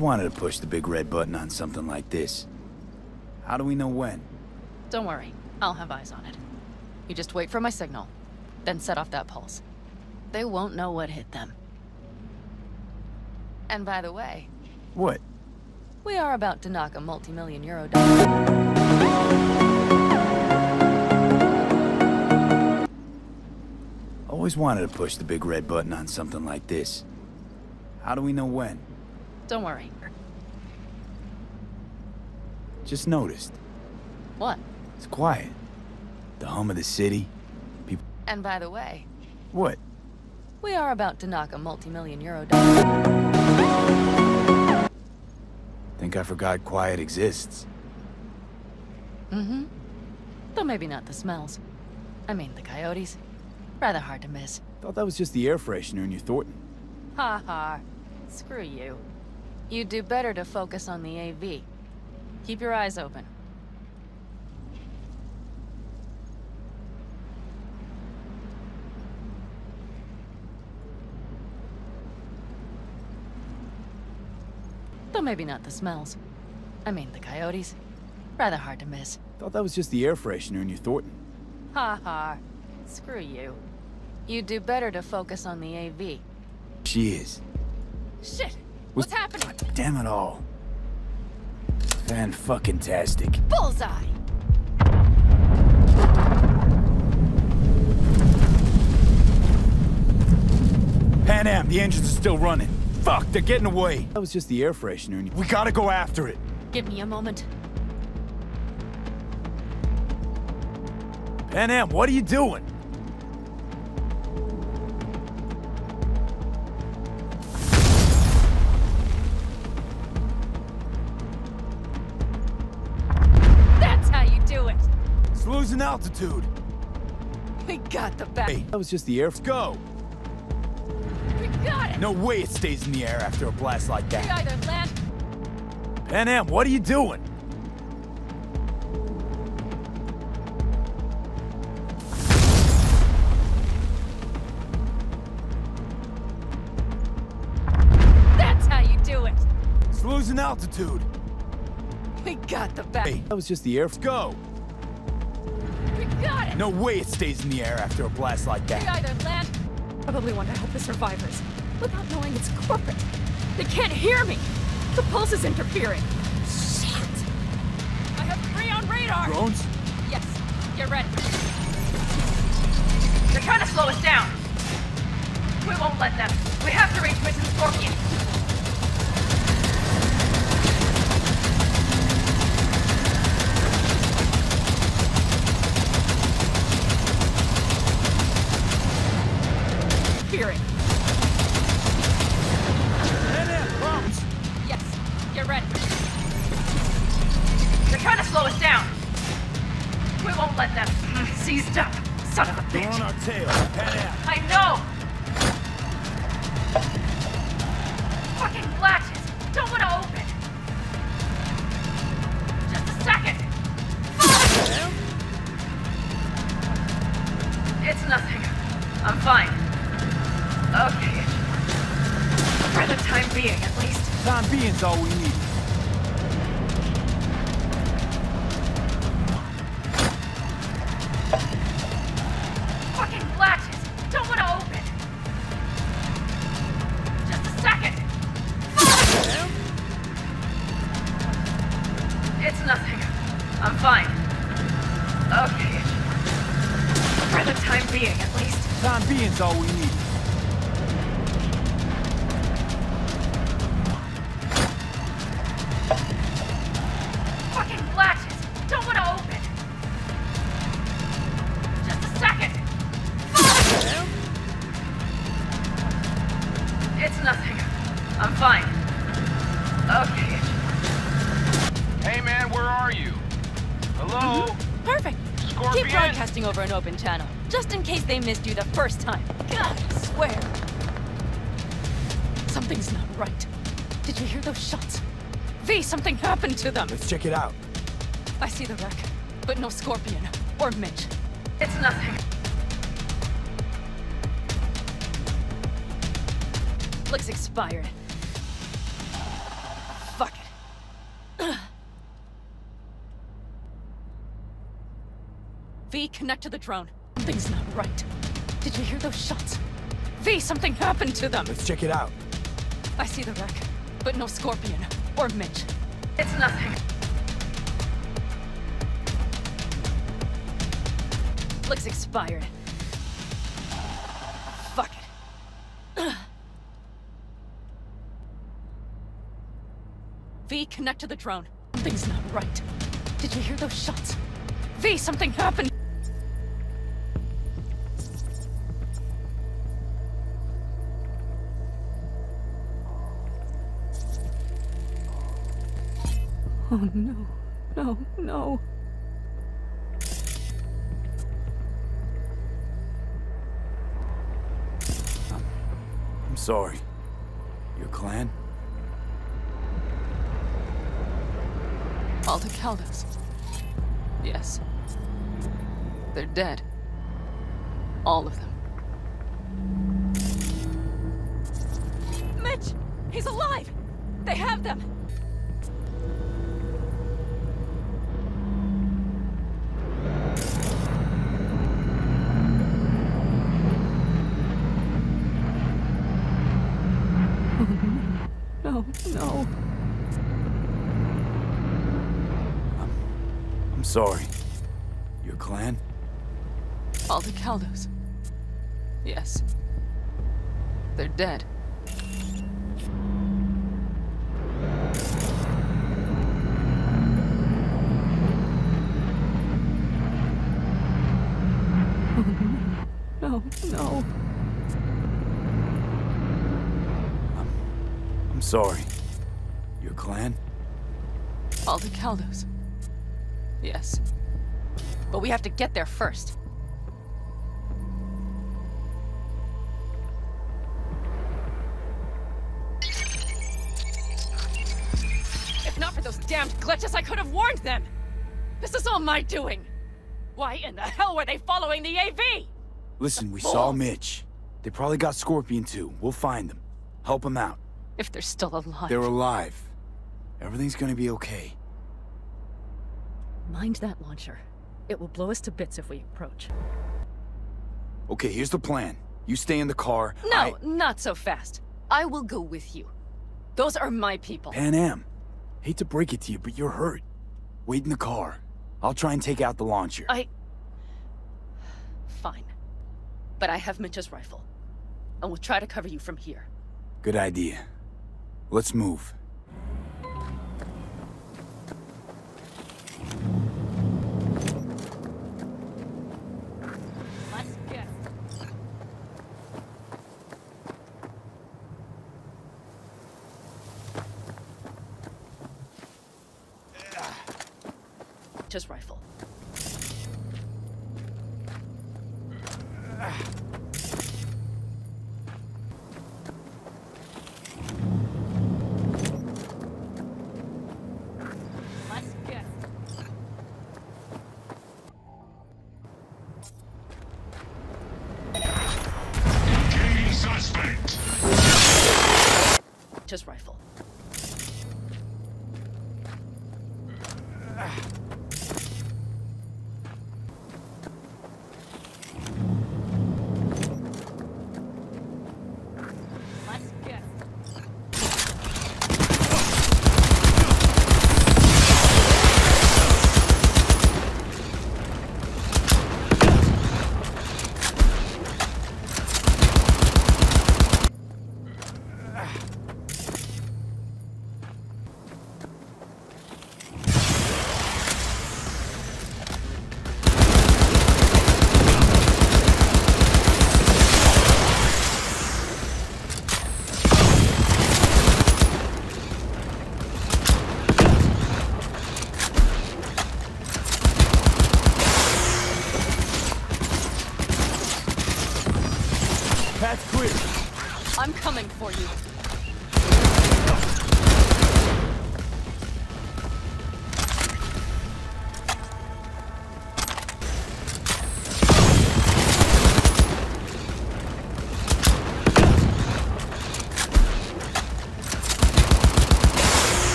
wanted to push the big red button on something like this. How do we know when? Don't worry. I'll have eyes on it. You just wait for my signal. Then set off that pulse. They won't know what hit them. And by the way, What? we are about to knock a multi-million euro dollar. Always wanted to push the big red button on something like this. How do we know when? Don't worry. Just noticed. What? It's quiet. The hum of the city. People. And by the way, What? we are about to knock a multi-million euro dollar. Think I forgot quiet exists. Mm-hmm. Though maybe not the smells. I mean, the coyotes. Rather hard to miss. Thought that was just the air freshener in your Thorton. Ha ha. Screw you. You'd do better to focus on the AV. Keep your eyes open. Though maybe not the smells. I mean, the coyotes. Rather hard to miss. Thought that was just the air freshener in your Thorton. Ha ha. Screw you. You'd do better to focus on the AV. She is. Shit! What's happening? Damn it all. Fan fucking tastic. Bullseye! Panam, the engines are still running. Fuck, they're getting away. That was just the air freshener. We gotta go after it. Give me a moment. Panam, what are you doing? Altitude. We got the back. Hey, that was just the air... Go! We got it! No way it stays in the air after a blast like We that. either land... Panam, what are you doing? That's how you do it! It's losing altitude. We got the back. Hey, that was just the air... Go! It! No way it stays in the air after a blast like that. either land... Probably want to help the survivors, without knowing it's corporate. They can't hear me! The pulse is interfering. Shit! I have three on radar! Drones? Yes, get ready. They're trying to slow us down. We won't let them. We have to reach Mission Scorpion. first time. God, I swear. Something's not right. Did you hear those shots? V, something happened to them. Let's check it out. I see the wreck, but no Scorpion or Mitch. It's nothing. Looks expired. Fuck it. v, connect to the drone. Something's not right. Did you hear those shots? V, something happened to them! Let's check it out. I see the wreck, but no Scorpion. Or Mitch. It's nothing. Looks expired. Fuck it. V, connect to the drone. Something's not right. Did you hear those shots? V, something happened! No. No, no. I'm sorry. Your clan? Alta Caldos. Yes. They're dead. All of them. Mitch! He's alive! They have them! No, no. I'm sorry. Your clan? Aldecaldos. Yes. They're dead. Get there first. If not for those damned glitches, I could have warned them! This is all my doing! Why in the hell were they following the AV? Listen, we saw Mitch. They probably got Scorpion too. We'll find them. Help them out. If they're still alive. They're alive. Everything's gonna be okay. Mind that launcher. It will blow us to bits if we approach. Okay, here's the plan. You stay in the car. No, I- not so fast. I will go with you. Those are my people. Pan Am. Hate to break it to you, but you're hurt. Wait in the car. I'll try and take out the launcher. I... Fine. But I have Mitch's rifle. And we'll try to cover you from here. Good idea. Let's move.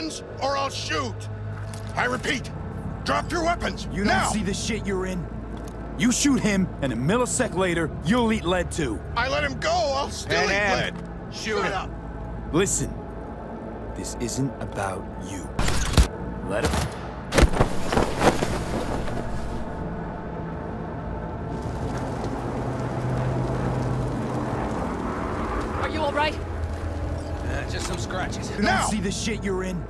Weapons, or I'll shoot! I repeat, drop your weapons, You don't now! see the shit you're in? You shoot him, and a millisecond later, you'll eat lead too. I let him go, I'll still Pan eat Am, lead! shoot Shut him. up! Listen, this isn't about you. Let him. Are you alright? Uh, just some scratches. You Now! don't see the shit you're in?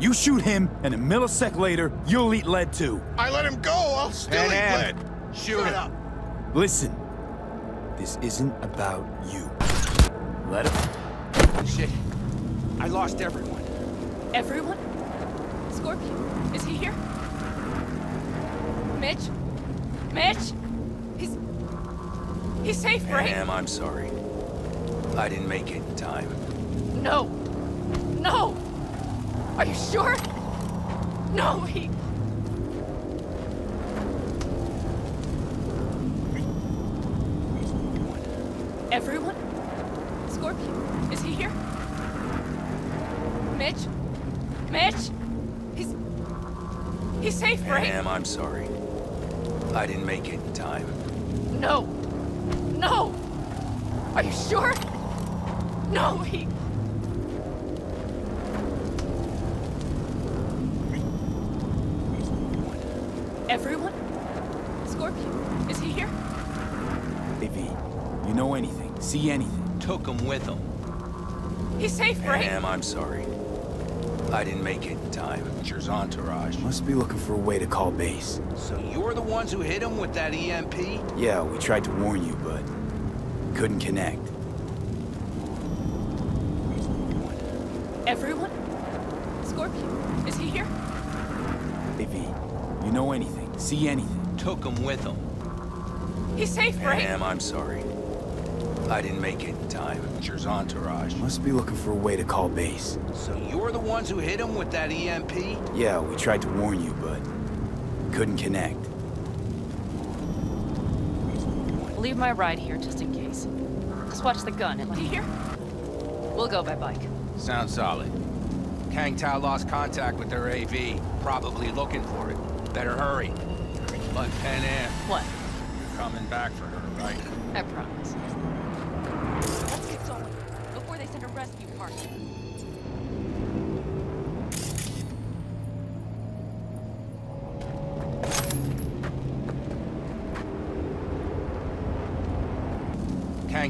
You shoot him, and a millisecond later, you'll eat lead too. I let him go, I'll still Pan eat Am, lead! shoot Shut him. up! Listen, this isn't about you. Let him. Shit. I lost everyone. Everyone? Scorpion, is he here? Mitch? Mitch? He's... He's safe, Pan right? Am, I'm sorry. I didn't make it in time. No! No! Are you sure? No, he... Everyone? Scorpion, is he here? Mitch? Mitch? He's... He's safe, right? Am, I'm sorry. I didn't make it in time. No! No! Are you sure? No, he... Took him with him. He's safe, Pan right? Am, I'm sorry. I didn't make it in time. It's your entourage. Must be looking for a way to call base. So you're the ones who hit him with that EMP? Yeah, we tried to warn you, but couldn't connect. Everyone? Scorpion, is he here? Hey, V, you know anything, see anything? Took him with him. He's safe, Pan right? Am, I'm sorry. I didn't make it in time. It's your entourage. Must be looking for a way to call base. So you're the ones who hit him with that E EMP? Yeah, we tried to warn you, but couldn't connect. Leave my ride here just in case. Just watch the gun and he here? We'll go by bike. Sounds solid. Kang Tao lost contact with their AV. Probably looking for it. Better hurry. But Panam, What? you're coming back for her, right? I promise.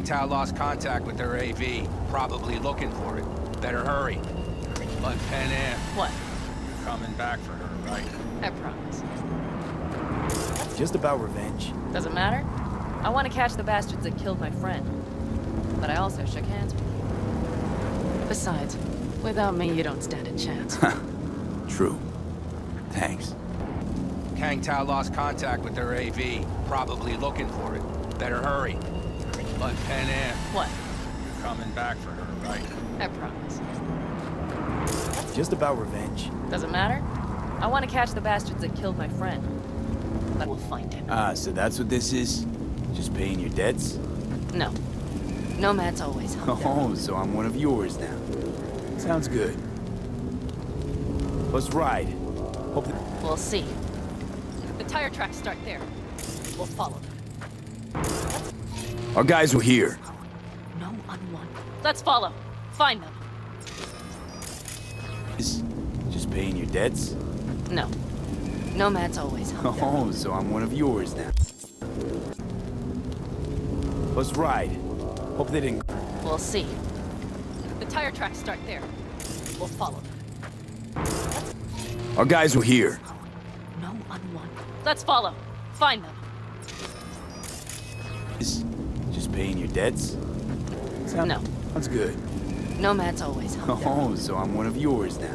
Kang Tao lost contact with their AV. Probably looking for it. Better hurry. But Panam, What? you're coming back for her, right? I promise. Just about revenge. Doesn't matter. I want to catch the bastards that killed my friend. But I also shook hands with you. Besides, without me, you don't stand a chance. True. Thanks. Kang Tao lost contact with their AV. Probably looking for it. Better hurry. But Panam, what? you're coming back for her, right? I promise. Just about revenge. Doesn't matter. I want to catch the bastards that killed my friend. But we'll find him. Ah, so that's what this is? Just paying your debts? No. Nomad's always home. Oh, so I'm one of yours now. Sounds good. Let's ride. Hope that... We'll see. The tire tracks start there. We'll follow them. Our guys were here. No on one. Let's follow. Find them. Is just paying your debts? No. Nomad's always home. Oh, so I'm one of yours now. Let's ride. Hope they didn't... We'll see. The tire tracks start there. We'll follow them. Our guys were here. No on one. Let's follow. Find them. Is just paying your debts? Sound- No. That's good. Nomad's always home. Oh, so I'm one of yours now.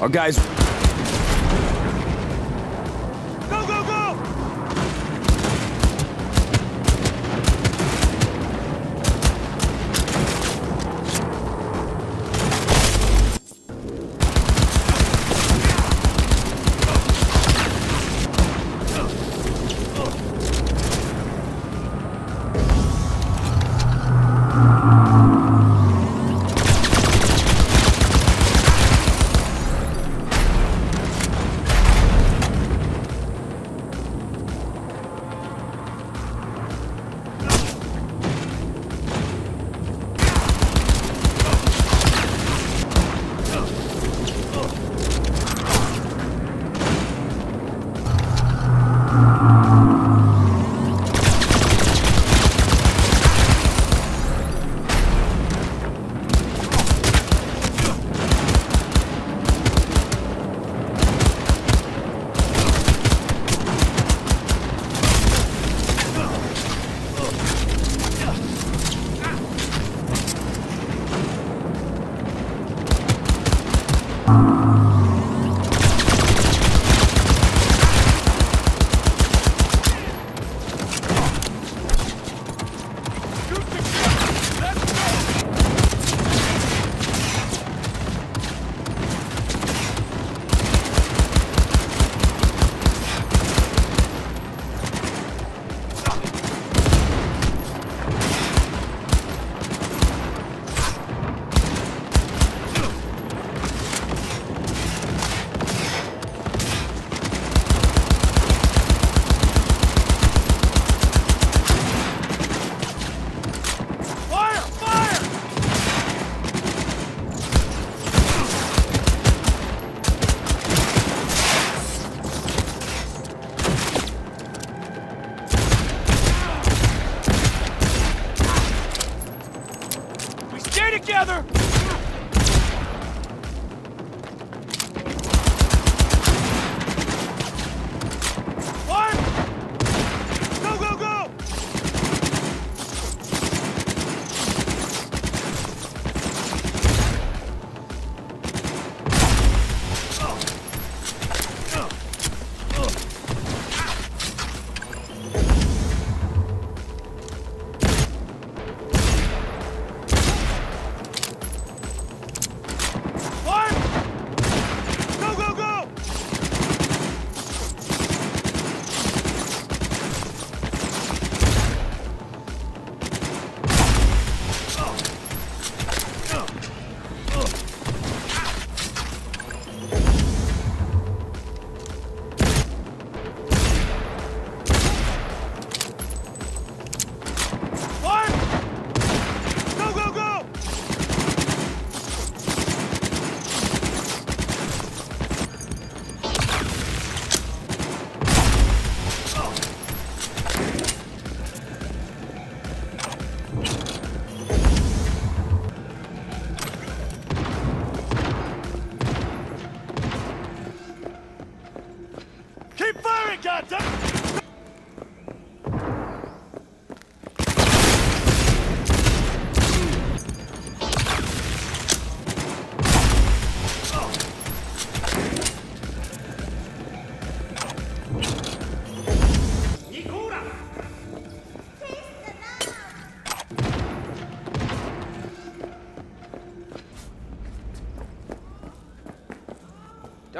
Our guys...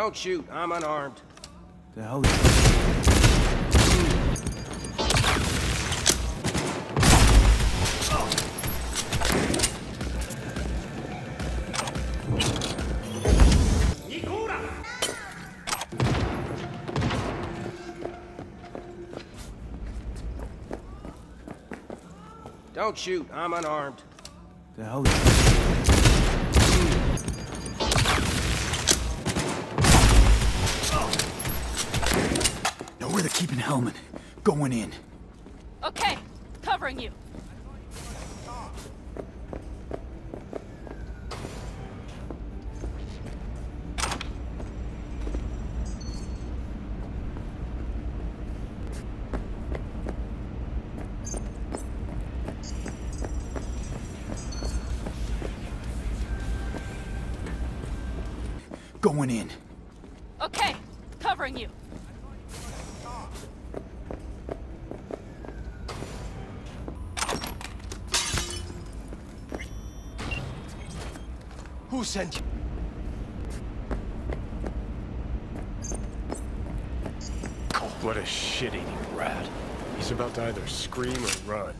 Don't shoot, I'm unarmed. The hell is... Don't shoot, I'm unarmed. The hell is... Going in. Okay, covering you. Who sent you? What a shit-eating rat. He's about to either scream or run.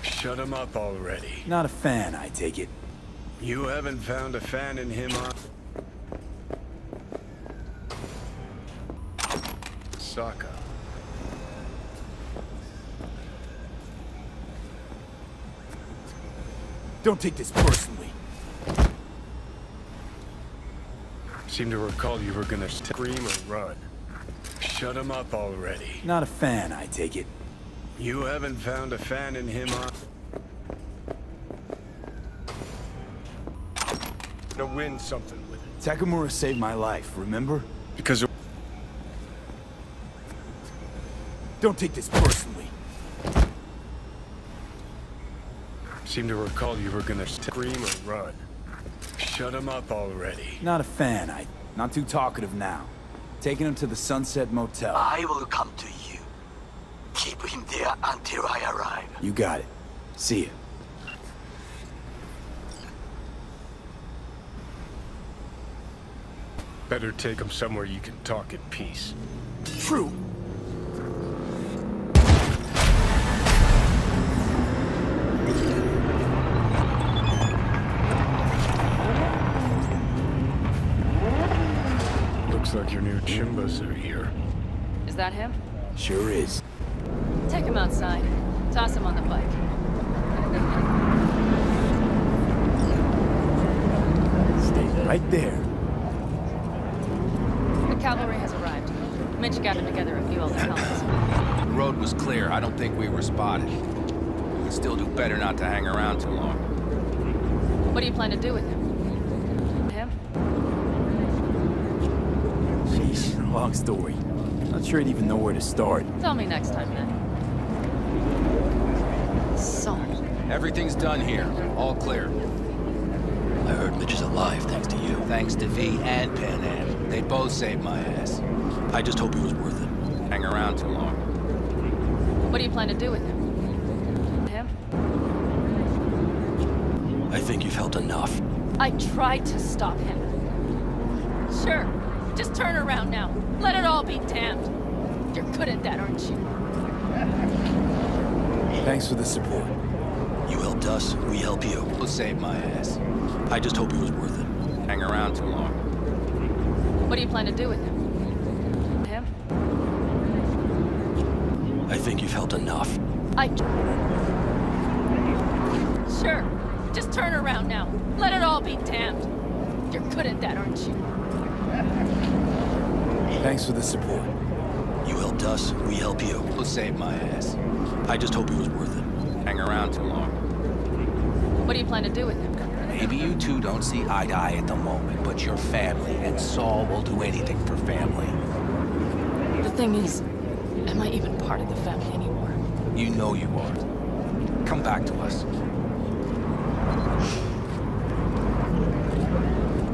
Shut him up already. Not a fan, I take it. You haven't found a fan in him, huh? Sokka. Don't take this personally. Seem to recall you were gonna scream or run. Shut him up already. Not a fan, I take it. You haven't found a fan in him, huh? To win something with it. Takemura saved my life, remember? Because Don't take this personally. seem to recall you were gonna scream or run. Shut him up already. Not a fan, I... Not too talkative now. Taking him to the Sunset Motel. I will come to you. Keep him there until I arrive. You got it. See ya. Better take him somewhere you can talk in peace. True. Is that him? Sure is. Take him outside. Toss him on the bike. Stay right there. The cavalry has arrived. Mitch gathered together a few old helmets. The road was clear. I don't think we were spotted. We could still do better not to hang around too long. What do you plan to do with him? Him? Jeez, long story. Not sure I'd even know where to start. Tell me next time, then. Saul. Everything's done here. All clear. I heard Mitch is alive thanks to you. Thanks to V and Panam. They both saved my ass. I just hope he was worth it. Hang around too long. What do you plan to do with him? Him? I think you've helped enough. I tried to stop him. Sure. Just turn around now. Let it all be damned. You're good at that, aren't you? Thanks for the support. You helped us, we help you. Both saved my ass. I just hope he was worth it. Hang around too long. What do you plan to do with him? Him? I think you've helped enough. I... Sure. Just turn around now. Let it all be damned. You're good at that, aren't you? Thanks for the support. You helped us, we help you. Both saved my ass. I just hope he was worth it. Hang around too long. What do you plan to do with him? Maybe you two don't see eye to eye at the moment, but you're family, and Saul will do anything for family. The thing is, am I even part of the family anymore? You know you are. Come back to us.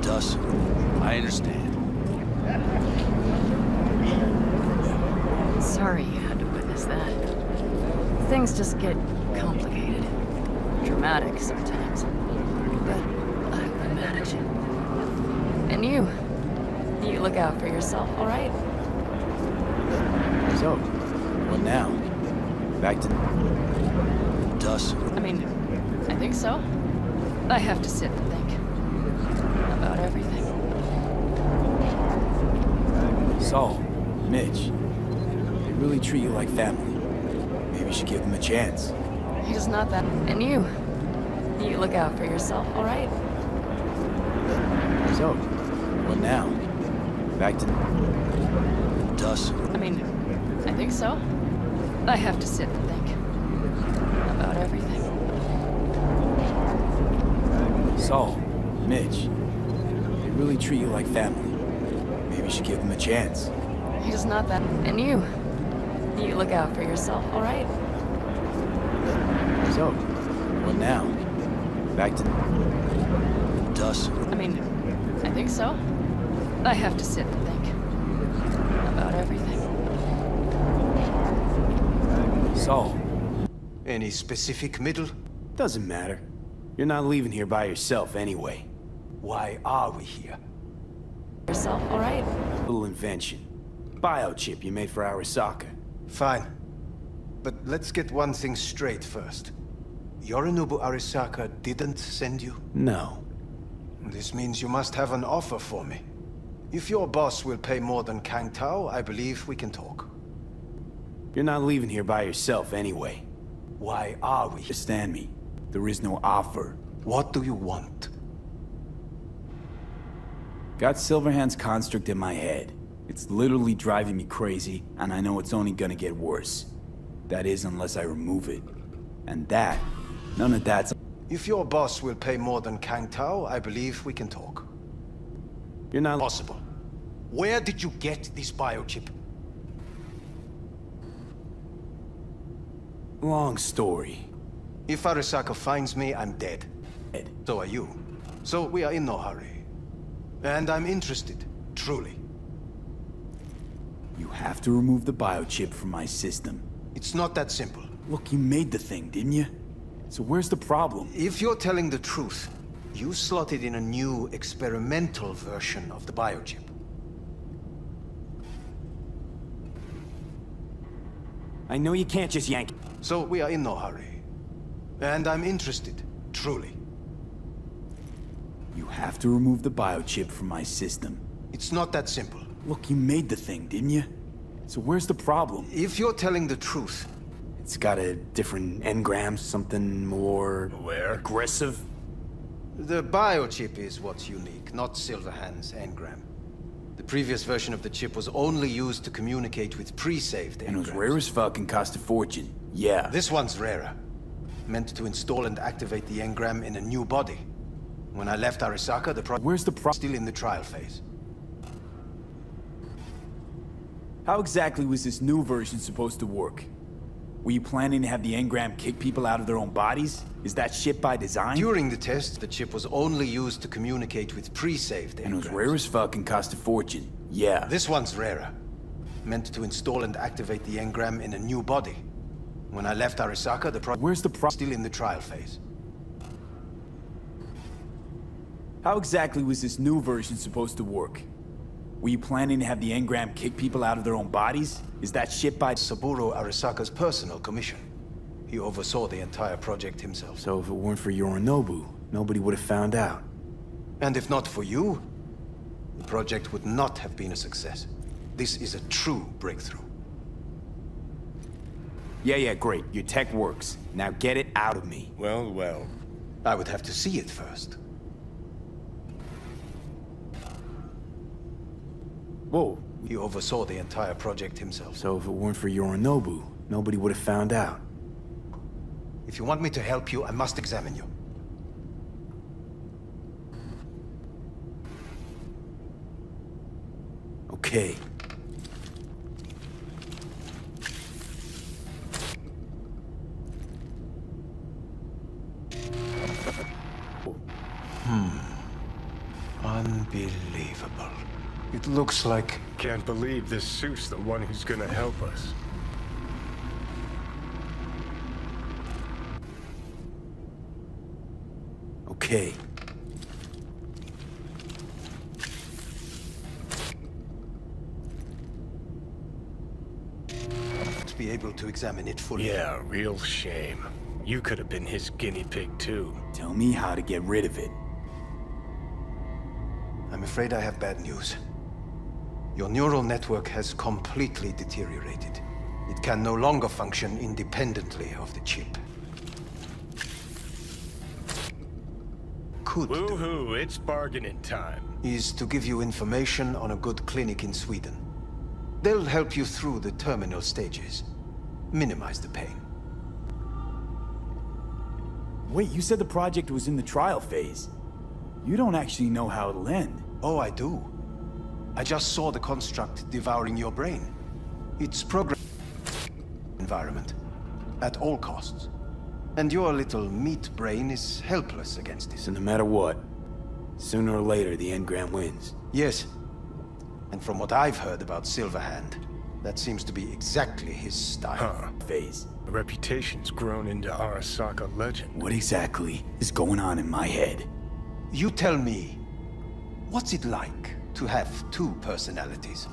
Dust, I understand. Sorry you had to witness that. Things just get complicated. Dramatic sometimes. But I will manage it. And you? You look out for yourself, all right? So, what now? Back to... Dust, I mean, I think so. I have to sit and think. About everything. Saul, Mitch. They really treat you like family. Maybe you should give him a chance. He does not that. And you? You look out for yourself, all right? So, what now? Back to... Dust, I mean, I think so. I have to sit and think. About everything. Saul, Mitch. They really treat you like family. Maybe you should give them a chance. He does not that. And you? You look out for yourself, all right? So, what now? Back to... Dust, I mean, I think so. I have to sit and think. About everything. So, Any specific middle? doesn't matter. You're not leaving here by yourself anyway. Why are we here? Yourself, all right? Little invention. Biochip you made for Arasaka. Fine. But let's get one thing straight first. Yorinobu Arasaka didn't send you? No. This means you must have an offer for me. If your boss will pay more than Kang Tao, I believe we can talk. You're not leaving here by yourself anyway. Why are we? Understand me. There is no offer. What do you want? Got Silverhand's construct in my head. It's literally driving me crazy, and I know it's only gonna get worse. That is, unless I remove it. And that, none of that's... If your boss will pay more than Kang Tao, I believe we can talk. You're not... Possible. Where did you get this biochip? Long story. If Arasaka finds me, I'm dead. Dead. So are you. So we are in no hurry. And I'm interested, truly. You have to remove the biochip from my system. It's not that simple. Look, you made the thing, didn't you? So where's the problem? If you're telling the truth, you slotted in a new experimental version of the biochip. I know you can't just yank it. So we are in no hurry. And I'm interested, truly. You have to remove the biochip from my system. It's not that simple. Look, you made the thing, didn't you? So where's the problem? If you're telling the truth, It's got a different engram, something more... Where? Aggressive? the biochip is what's unique, not Silverhand's engram. The previous version of the chip was only used to communicate with pre-saved And it was rare as fuck and cost a fortune. Yeah. This one's rarer. Meant to install and activate the engram in a new body. When I left Arasaka, the project... Where's the pro- Still in the trial phase. How exactly was this new version supposed to work? Were you planning to have the engram kick people out of their own bodies? Is that shit by design? During the test, the chip was only used to communicate with pre-saved and it was engrams. rare as fuck and cost a fortune. Yeah. This one's rarer. Meant to install and activate the engram in a new body. When I left Arasaka, the project... Where's the pro- Still in the trial phase. How exactly was this new version supposed to work? Were you planning to have the engram kick people out of their own bodies? Is that shit by... Saburo Arasaka's personal commission. He oversaw the entire project himself. So if it weren't for Yorinobu, nobody would have found out. And if not for you, the project would not have been a success. This is a true breakthrough. Yeah, yeah, great. Your tech works. Now get it out of me. Well, well. I would have to see it first. Whoa. He oversaw the entire project himself. So if it weren't for Yorinobu, nobody would have found out. If you want me to help you, I must examine you. Okay. Looks like... Can't believe this suit's the one who's gonna help us. Okay. to be able to examine it fully. Yeah, real shame. You could have been his guinea pig too. Tell me how to get rid of it. I'm afraid I have bad news. Your neural network has completely deteriorated. It can no longer function independently of the chip. Could do Woohoo, it's bargaining time. is to give you information on a good clinic in Sweden. They'll help you through the terminal stages. Minimize the pain. Wait, you said the project was in the trial phase. You don't actually know how it'll end. Oh, I do. I just saw the construct devouring your brain. It's program environment. At all costs. And your little meat brain is helpless against it. So no matter what, sooner or later the engram wins. Yes. And from what I've heard about Silverhand, that seems to be exactly his style. Huh. Phase. The reputation's grown into Arasaka legend. What exactly is going on in my head? You tell me, what's it like to have two personalities?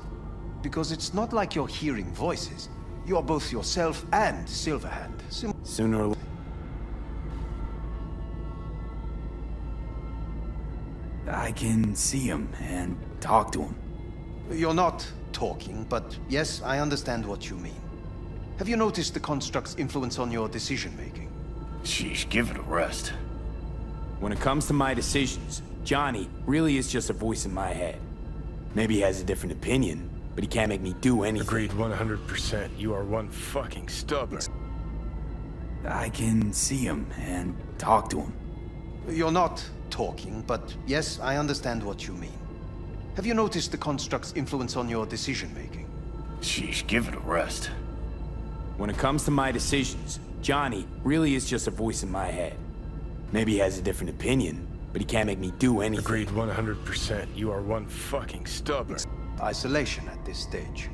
Because it's not like you're hearing voices. You're both yourself and Silverhand. Sim Sooner or later. I can see him and talk to him. You're not talking, but yes, I understand what you mean. Have you noticed the construct's influence on your decision-making? Sheesh, give it a rest. When it comes to my decisions, Johnny really is just a voice in my head. Maybe he has a different opinion, but he can't make me do anything. Agreed 100%. You are one fucking stubborn. I can see him and talk to him. You're not talking, but yes, I understand what you mean. Have you noticed the construct's influence on your decision-making? Sheesh, give it a rest. When it comes to my decisions, Johnny really is just a voice in my head. Maybe he has a different opinion, but he can't make me do anything. Agreed 100%. You are one fucking stubborn. Isolation at this stage.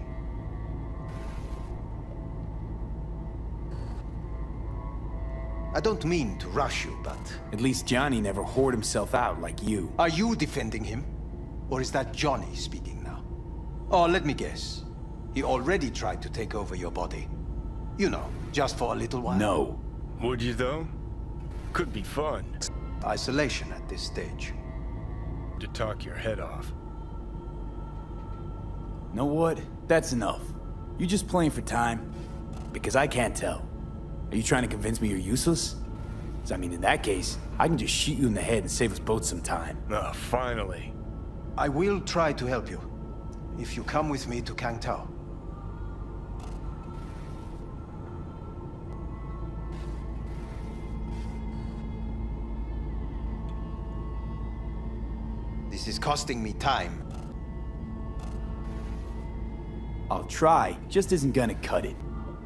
I don't mean to rush you, but... At least Johnny never whored himself out like you. Are you defending him? Or is that Johnny speaking now? Oh, let me guess. He already tried to take over your body. You know, just for a little while. No. Would you though? Could be fun. Isolation at this stage. To talk your head off. Know what? That's enough. You just playing for time? Because I can't tell. Are you trying to convince me you're useless? 'Cause, I mean, in that case, I can just shoot you in the head and save us both some time. Ah, finally. I will try to help you. If you come with me to Kang Tao. This is costing me time. I'll try, just isn't gonna cut it.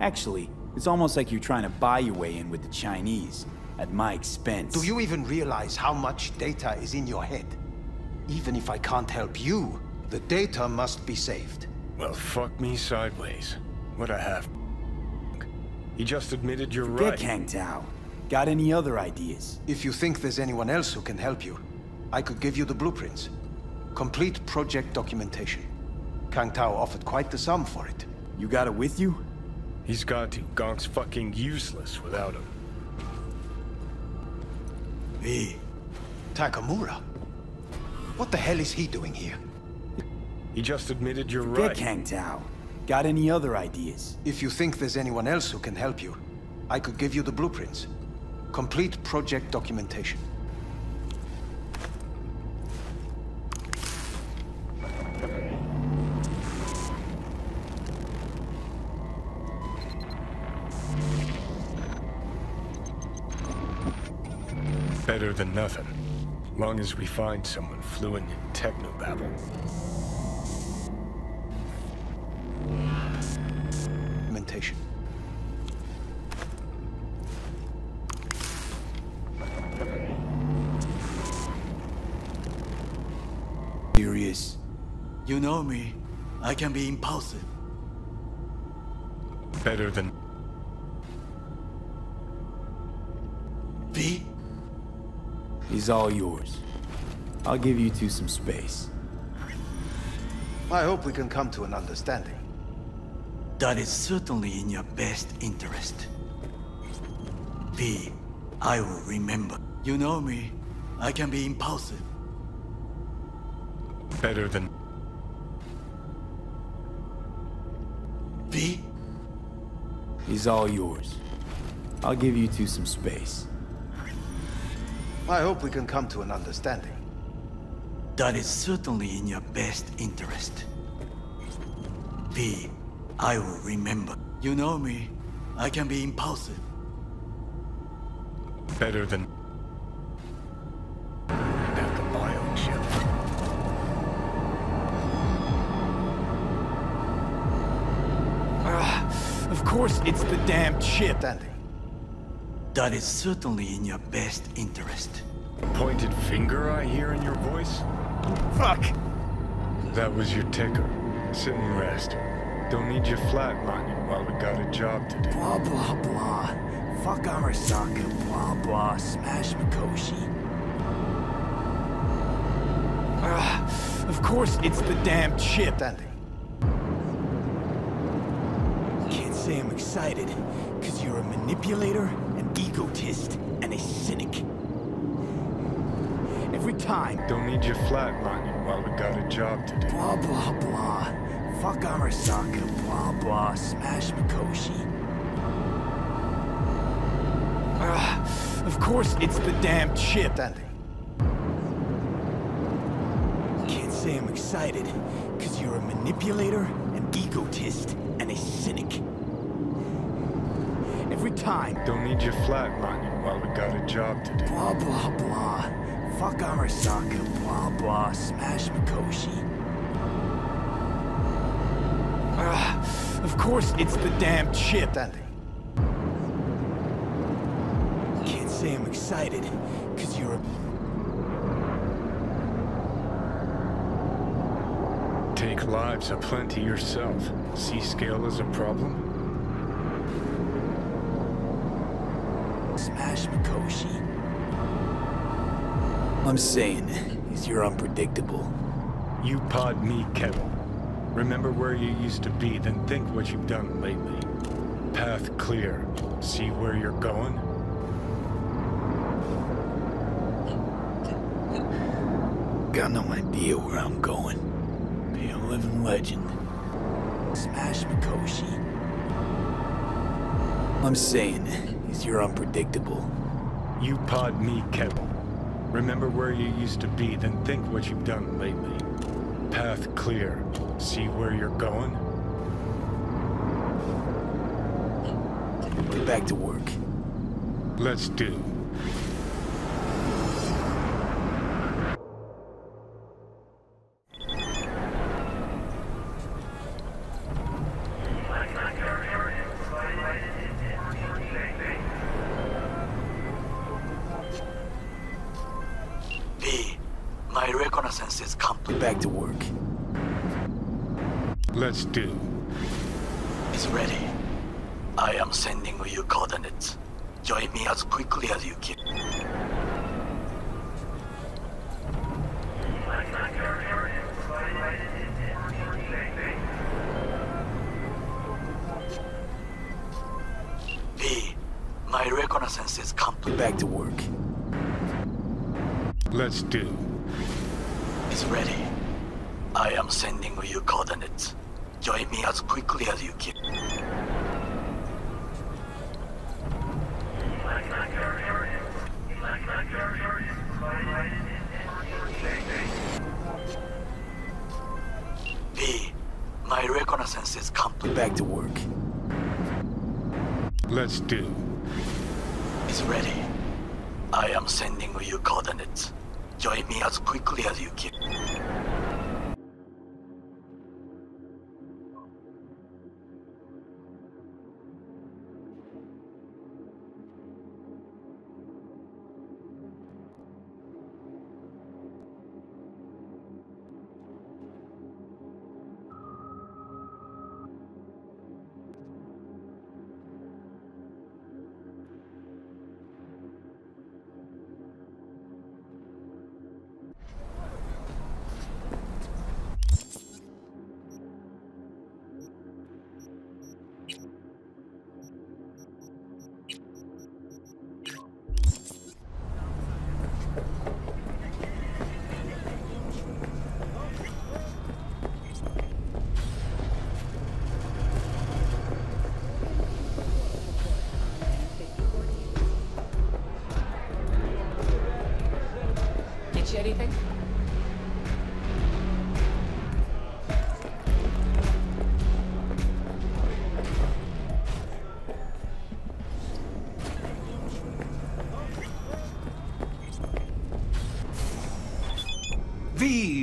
Actually, it's almost like you're trying to buy your way in with the Chinese, at my expense. Do you even realize how much data is in your head? Even if I can't help you, the data must be saved. Well, fuck me sideways. What I have. He just admitted you're Forget right. Kang Tao. Got any other ideas? If you think there's anyone else who can help you, I could give you the blueprints. Complete project documentation. Kang Tao offered quite the sum for it. You got it with you? He's got to. Gonk's fucking useless without him. V. Takemura? What the hell is he doing here? He just admitted you're Forget right. Kang Tao. Got any other ideas? If you think there's anyone else who can help you, I could give you the blueprints. Complete project documentation. Better than nothing. Long as we find someone fluent in technobabble. Documentation. Serious. You know me. I can be impulsive. Better than... He's all yours. I'll give you two some space. I hope we can come to an understanding. That is certainly in your best interest. V, I will remember. You know me. I can be impulsive. Better than... V? He's all yours. I'll give you two some space. I hope we can come to an understanding. That is certainly in your best interest. V, I will remember. You know me. I can be impulsive. Better than... Got the biochip. Ah, of course it's the damn chip. Standing. That is certainly in your best interest. Pointed finger I hear in your voice? Fuck! That was your ticker. Sit and rest. Don't need you flatlining while we got a job to do. Blah, blah, blah. Fuck Arasaka, blah, blah. Smash Mikoshi. Ah, of course it's the damn chip. Standing. Can't say I'm excited, because you're a manipulator, an egotist, and a cynic. Every time, Don't need you flatlining while we got a job to do. blah, blah, blah. Fuck Arasaka, blah, blah. Smash Mikoshi. Ah, of course it's the damn chip. Standing. Can't say I'm excited, because you're a manipulator, and egotist, and a cynic. Every time, Don't need you flatlining while we got a job to do. blah, blah, blah. Fuck Arasaka, blah, blah. Smash Mikoshi. Ah, of course it's the damn chip. Standing. Can't say I'm excited, because you're a... Take lives aplenty yourself. See scale is a problem? Smash I'm saying is you're unpredictable. You pod me, kettle. Remember where you used to be, then think what you've done lately. Path clear. See where you're going? Got no idea where I'm going. Be a living legend. Smash Mikoshi. I'm saying is you're unpredictable. You pod me, kettle. Remember where you used to be, then think what you've done lately. Path clear. See where you're going? Get back to work. Let's do.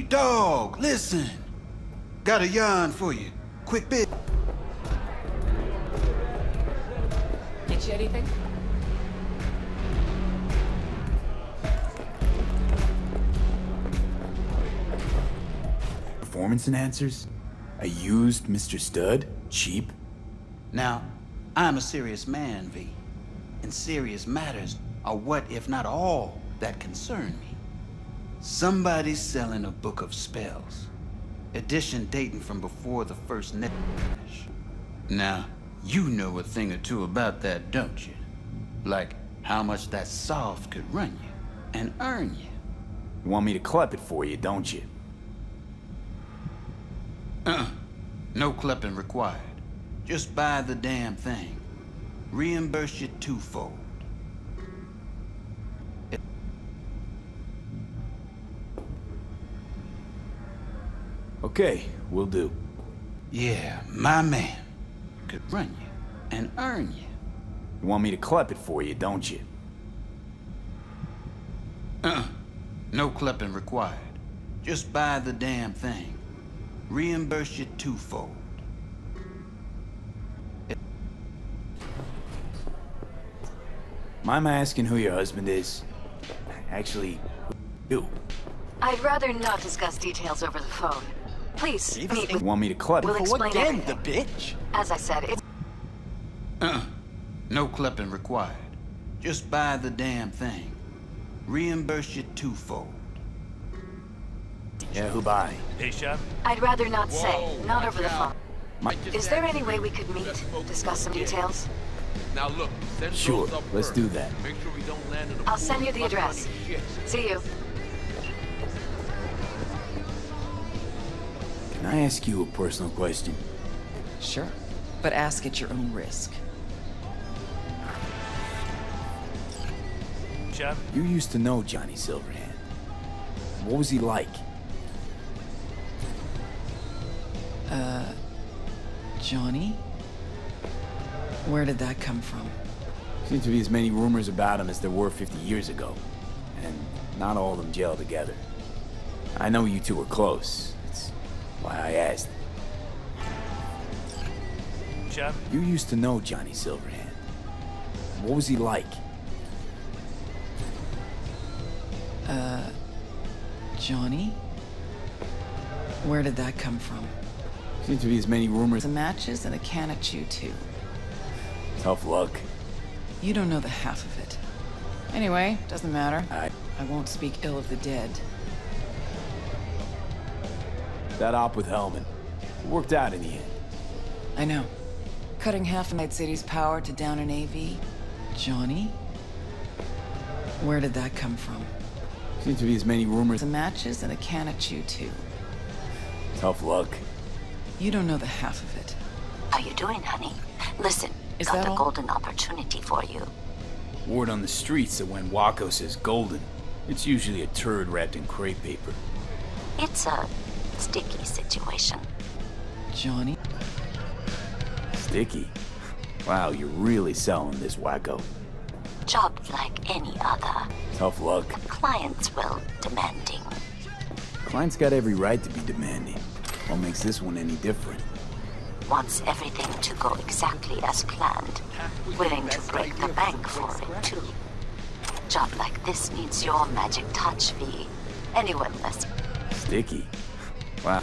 Dog, listen. Got a yarn for you. Quick bit. Get you anything? Performance enhancers? A used Mr. Stud? Cheap? Now, I'm a serious man, V. And serious matters are what, if not all, that concern me. Somebody's selling a book of spells. Edition dating from before the first net. Now, you know a thing or two about that, don't you? Like how much that soft could run you and earn you. You want me to clip it for you, don't you? Uh, no clipping required. Just buy the damn thing. Reimburse you twofold. Okay, we'll do. Yeah, my man. Could run you and earn you. You want me to clip it for you, don't you? Uh, no clipping required. Just buy the damn thing. Reimburse you twofold. Mind my asking who your husband is? Actually, who? I'd rather not discuss details over the phone. Please, meet You with... want me to clip it? We'll explain again, everything. the bitch? As I said, it's... Uh, no clipping required. Just buy the damn thing. Reimburse you twofold. Yeah, who by? Hey, Chef. I'd rather not say. Not over the phone. My Is there any way we could meet? Discuss some details? Now look, send Sure, up let's first. do that. Make sure we don't land in a I'll send you the address. See you. Can I ask you a personal question? Sure. But ask at your own risk. Chef. You used to know Johnny Silverhand. What was he like? Uh, Johnny? Where did that come from? Seems to be as many rumors about him as there were 50 years ago. And not all of them gel together. I know you two were close. That's why I asked. Chef. You used to know Johnny Silverhand. What was he like? Uh, Johnny? Where did that come from? Seems to be as many rumors. Some matches and a can of chew, too. Tough luck. You don't know the half of it. Anyway, doesn't matter. I... I won't speak ill of the dead. That op with Hellman. It worked out in the end. I know. Cutting half of Night City's power to down an AV. Johnny? Where did that come from? Seems to be as many rumors. Some matches and a can of chew, too. Tough luck. You don't know the half of it. How you doing, honey? Listen, Is got a all? golden opportunity for you. Word on the streets that when Wakako says golden, it's usually a turd wrapped in crepe paper. It's a sticky situation. Johnny? Sticky. Wow, you're really selling this Wakako. Job like any other. Tough luck. Clients will demanding. Client's got every right to be demanding. What makes this one any different? Wants everything to go exactly as planned. Willing to break the bank for it, too. Job like this needs your magic touch, V. Anyone less Sticky. Wow.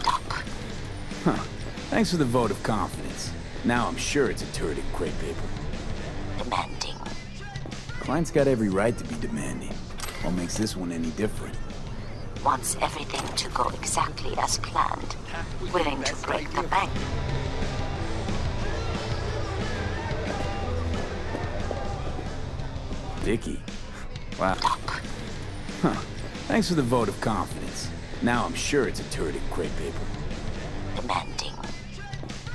Huh. Thanks for the vote of confidence. Now I'm sure it's a turd in crepe paper. demanding. Client's got every right to be demanding. What makes this one any different? Wants everything to go exactly as planned. Willing to break the bank. Vicky. Wow. Huh. Thanks for the vote of confidence. Now I'm sure it's a turd in crepe paper. Demanding.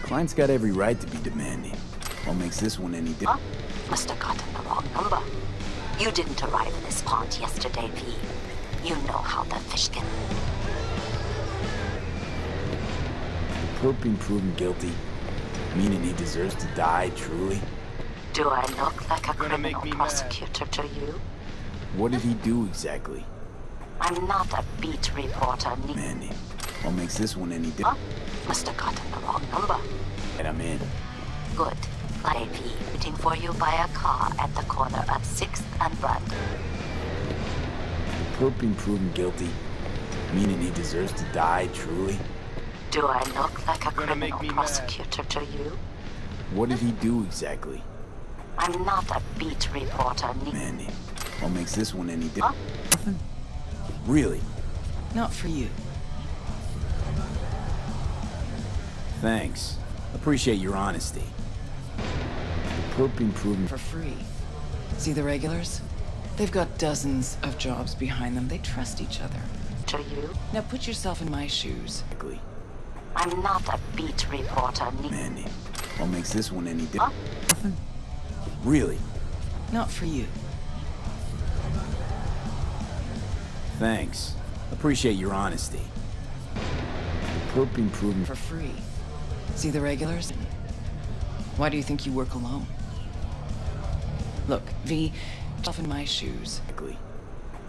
Client's got every right to be demanding. What makes this one any different? Must have gotten the wrong number. You didn't arrive in this pond yesterday, V. You know how the fish get. Perp being proven guilty, meaning he deserves to die, truly? Do I look like a criminal prosecutor to you? What did he do exactly? I'm not a beat reporter, ne- Mandy. What makes this one any different? Must have gotten the wrong number. And I'm in. Good. Fly V waiting for you by a car at the corner of 6th and Broad. Perp being proven guilty, meaning he deserves to die, truly? Do I look like a criminal prosecutor to you? What did he do exactly? I'm not a beat reporter, ne- Mandy. What makes this one any different? Really? Not for you. Thanks. Appreciate your honesty. Perp being proven For free. See the regulars? They've got dozens of jobs behind them. They trust each other. To you? Now put yourself in my shoes. Exactly. I'm not a beat reporter, ne- Mandy. What makes this one any different? Really? Not for you. Thanks. Appreciate your honesty. Perp being proven For free. See the regulars? Why do you think you work alone? Look, V, yourself in my shoes. Exactly.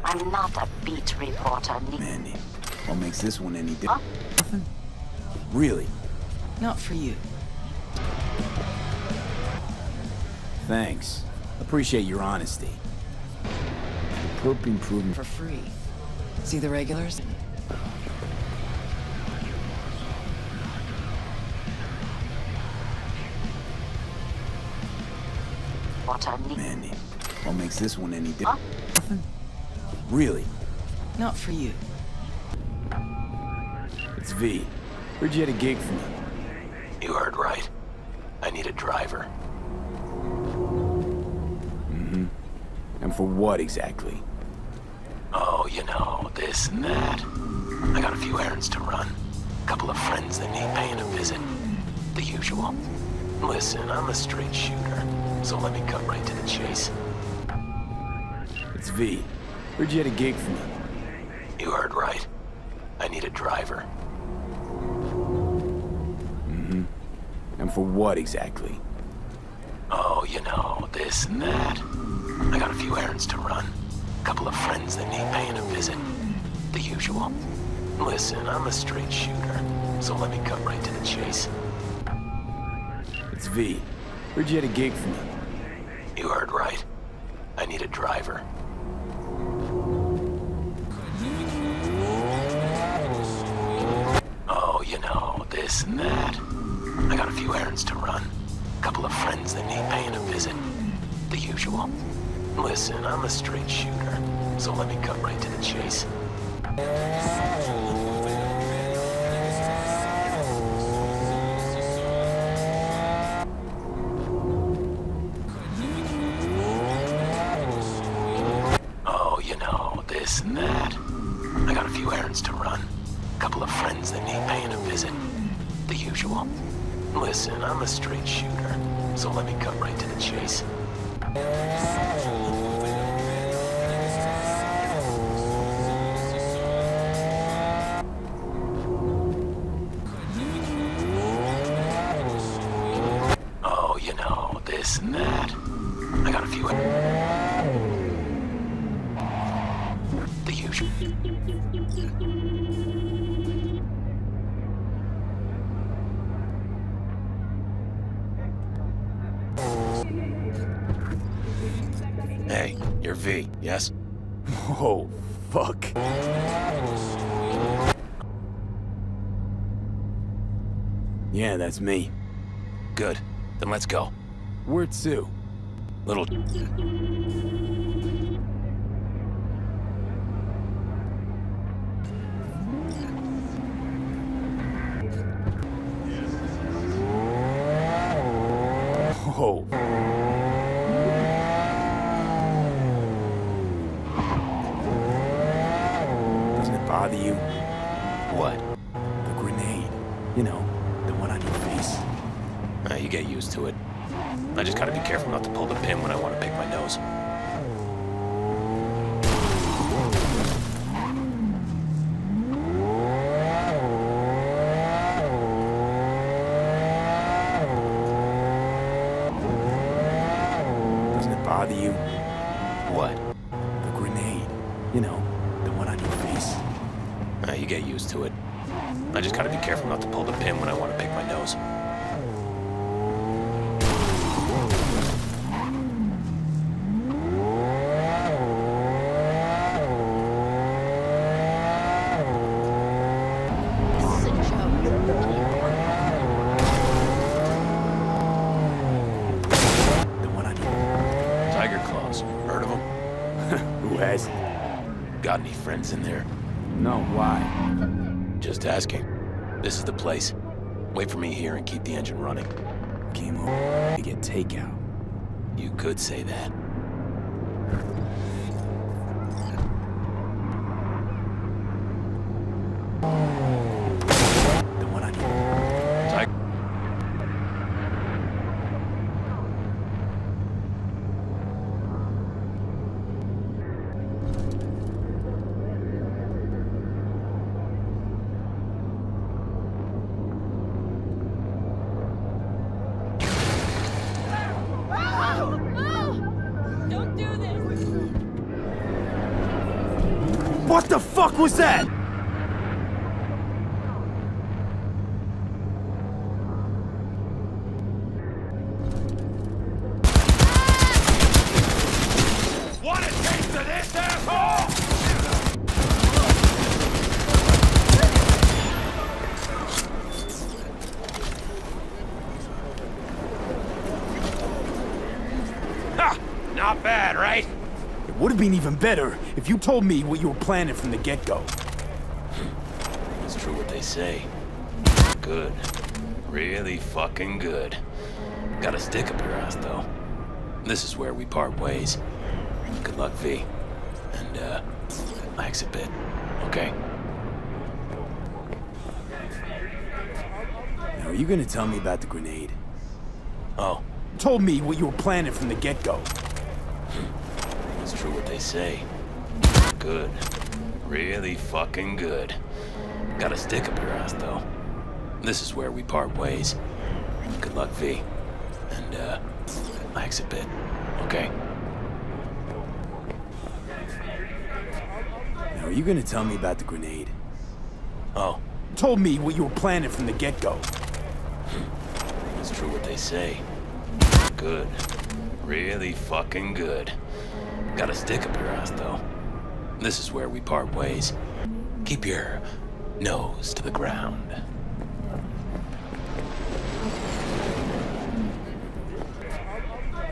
I'm not a beat reporter, ne- Mandy. What makes this one any different? Really? Not for you. Thanks. Appreciate your honesty. Perp being proven For free. See the regulars? reporter, ne- Mandy. What makes this one any different? Really? Not for you. It's V. Heard you had a gig for me. You heard right. I need a driver. Mm-hmm. And for what exactly? Oh, you know, this and that. I got a few errands to run. A Couple of friends that need paying a visit. The usual. Listen, I'm a straight shooter, so let me cut right to the chase. It's V. Heard you had a gig for me. You heard right. I need a driver. Mm-hmm. And for what exactly? Oh, you know, this and that. I got a few errands to run. A couple of friends that need paying a visit the usual. Listen, I'm a straight shooter, so let me cut right to the chase. It's V. Where'd you get a gig from? You heard right. I need a driver. Oh, you know, this and that. I got a few errands to run. A couple of friends that need paying a visit. The usual. Listen, I'm a straight shooter, so let me cut right to the chase. Oh, know, this and that. I got a few. The usual. Hey, you're V, yes? Oh, fuck. Yeah, that's me. Good. Then let's go. Where to? Little... careful not to pull the pin when I want to pick my nose. Doesn't it bother you? What? The grenade. You know, the one on your face. Uh, you get used to it. I just gotta be careful not to pull the pin when I want to pick my nose. The one on your... Tiger Claws. Heard of them? Who has? In there? No, why? Just asking. This is the place. Wait for me here and keep the engine running. Came over to get takeout. You could say that. The one on your... Tiger... Don't do this! What the fuck was that? Want a taste of this, asshole? Ha! Not bad, right? It would have been even better if you told me what you were planning from the get-go. It's true what they say. Good. Really fucking good. Got a stick up your ass, though. This is where we part ways. Good luck, V. And, uh, relax a bit, okay? Now, are you gonna tell me about the grenade? Oh, You told me what you were planning from the get-go. It's true what they say. Good. Really fucking good. Got a stick up your ass, though. This is where we part ways. Good luck, V. And, uh, relax a bit, okay? Now, are you gonna tell me about the grenade? Oh, You told me what you were planning from the get-go. it's true what they say. Good. Really fucking good. Got a stick up your ass, though. This is where we part ways. Keep your nose to the ground.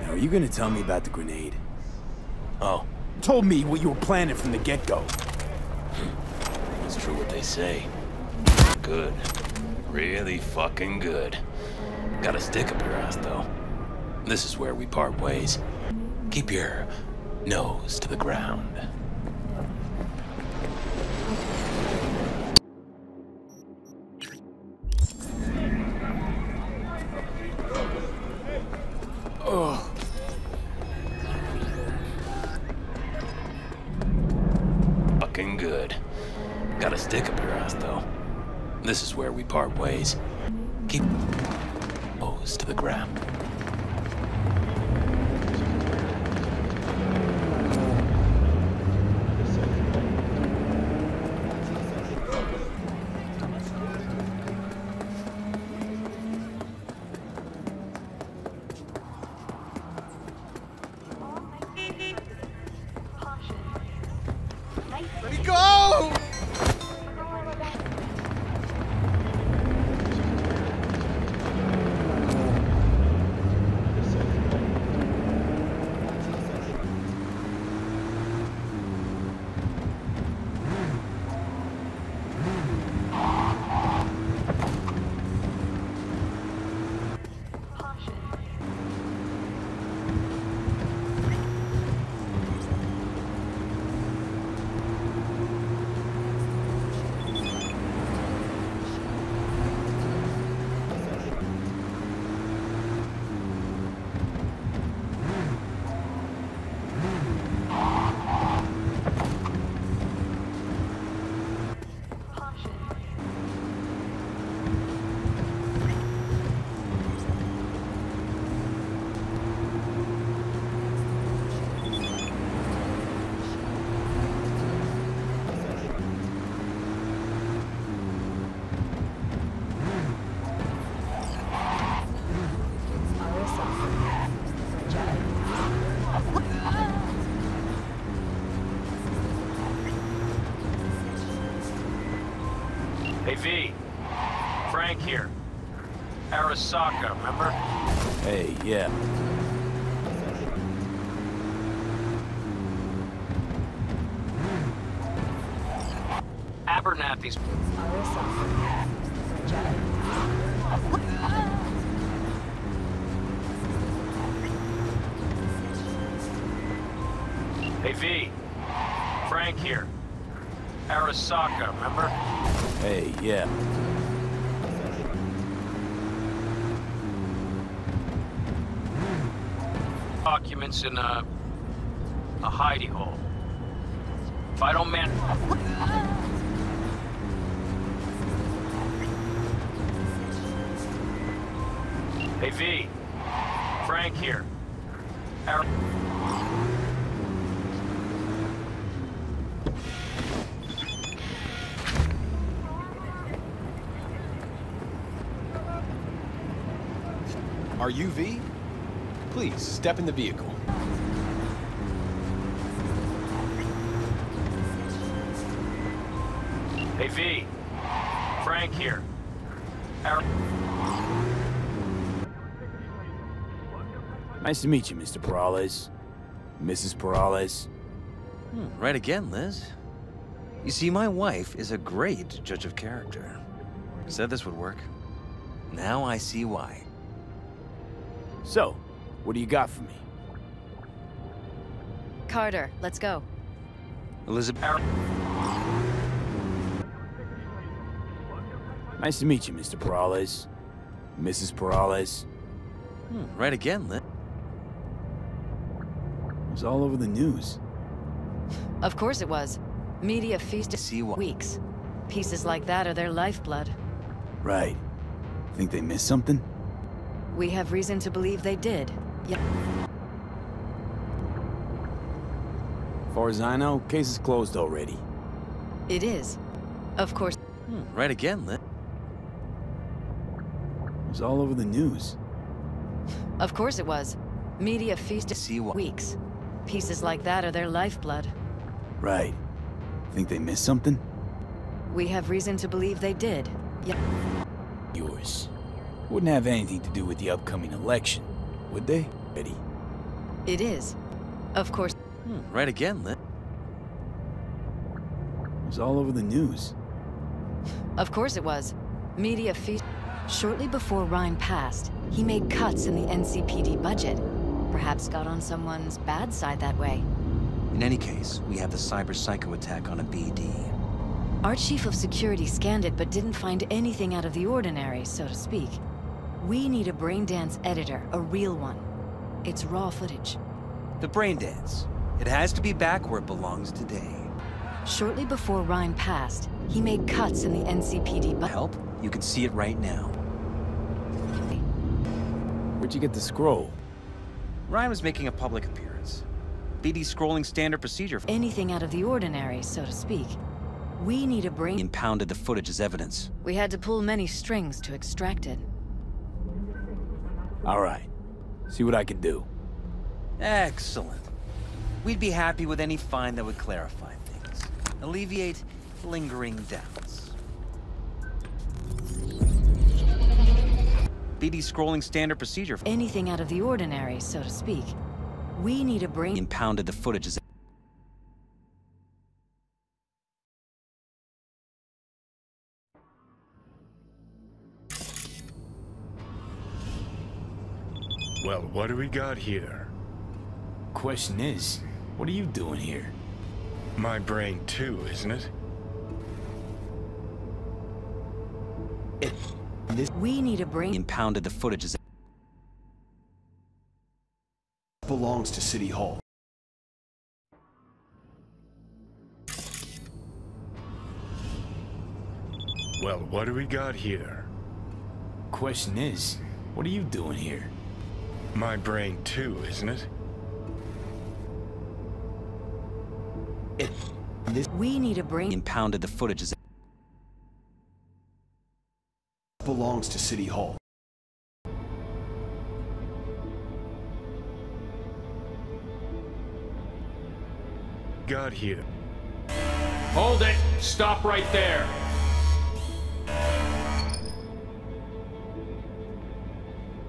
Now, are you gonna tell me about the grenade? Oh. You told me what you were planning from the get-go. It's true what they say. Good. Really fucking good. Got a stick up your ass, though. This is where we part ways. Keep your nose to the ground. Yeah. Documents in a... a hidey Are you V? Please, step in the vehicle. Hey, V. Frank here. Ar- Nice to meet you, Mr. Perales. Mrs. Perales. Hmm, right again, Liz. You see, my wife is a great judge of character. Said this would work. Now I see why. So, what do you got for me? Carter, let's go. Elizabeth. Nice to meet you, Mr. Perales. Mrs. Perales. Hmm, right again, Liz. It was all over the news. Of course it was. Media feasted See what? weeks. Pieces like that are their lifeblood. Right. Think they missed something? We have reason to believe they did. Yep. far as I know, case is closed already. It is. Of course. Hmm, right again, Liz. It was all over the news. Of course it was. Media feasted See what? weeks. Pieces like that are their lifeblood. Right. Think they missed something? We have reason to believe they did. Yep. Yours. Wouldn't have anything to do with the upcoming election, would they? Eddie. It is. Of course. Hmm, right again, Liz. It was all over the news. Of course it was. Media feed. Shortly before Rhyne passed, he made cuts in the NCPD budget. Perhaps got on someone's bad side that way. In any case, we have the cyber psycho attack on a BD. Our chief of security scanned it but didn't find anything out of the ordinary, so to speak. We need a Braindance editor, a real one. It's raw footage. The Braindance. It has to be back where it belongs today. Shortly before Rhyne passed, he made cuts in the NCPD budget. Help? You can see it right now. Where'd you get the scroll? Rhyne was making a public appearance. BD scrolling standard procedure. For... Anything out of the ordinary, so to speak. We need a brain- Impounded the footage as evidence. We had to pull many strings to extract it. All right. See what I can do. Excellent. We'd be happy with any find that would clarify things. Alleviate lingering doubts. BD scrolling standard procedure. Anything out of the ordinary, so to speak. We need a brain- Impounded the footage as what do we got here? Question is, what are you doing here? My brain too, isn't it? We need a brain- Impounded the footage as belongs to City Hall. Well, what do we got here? Question is, what are you doing here? My brain too, isn't it? We need a brain- Impounded the footage as belongs to City Hall. Got here. Hold it! Stop right there!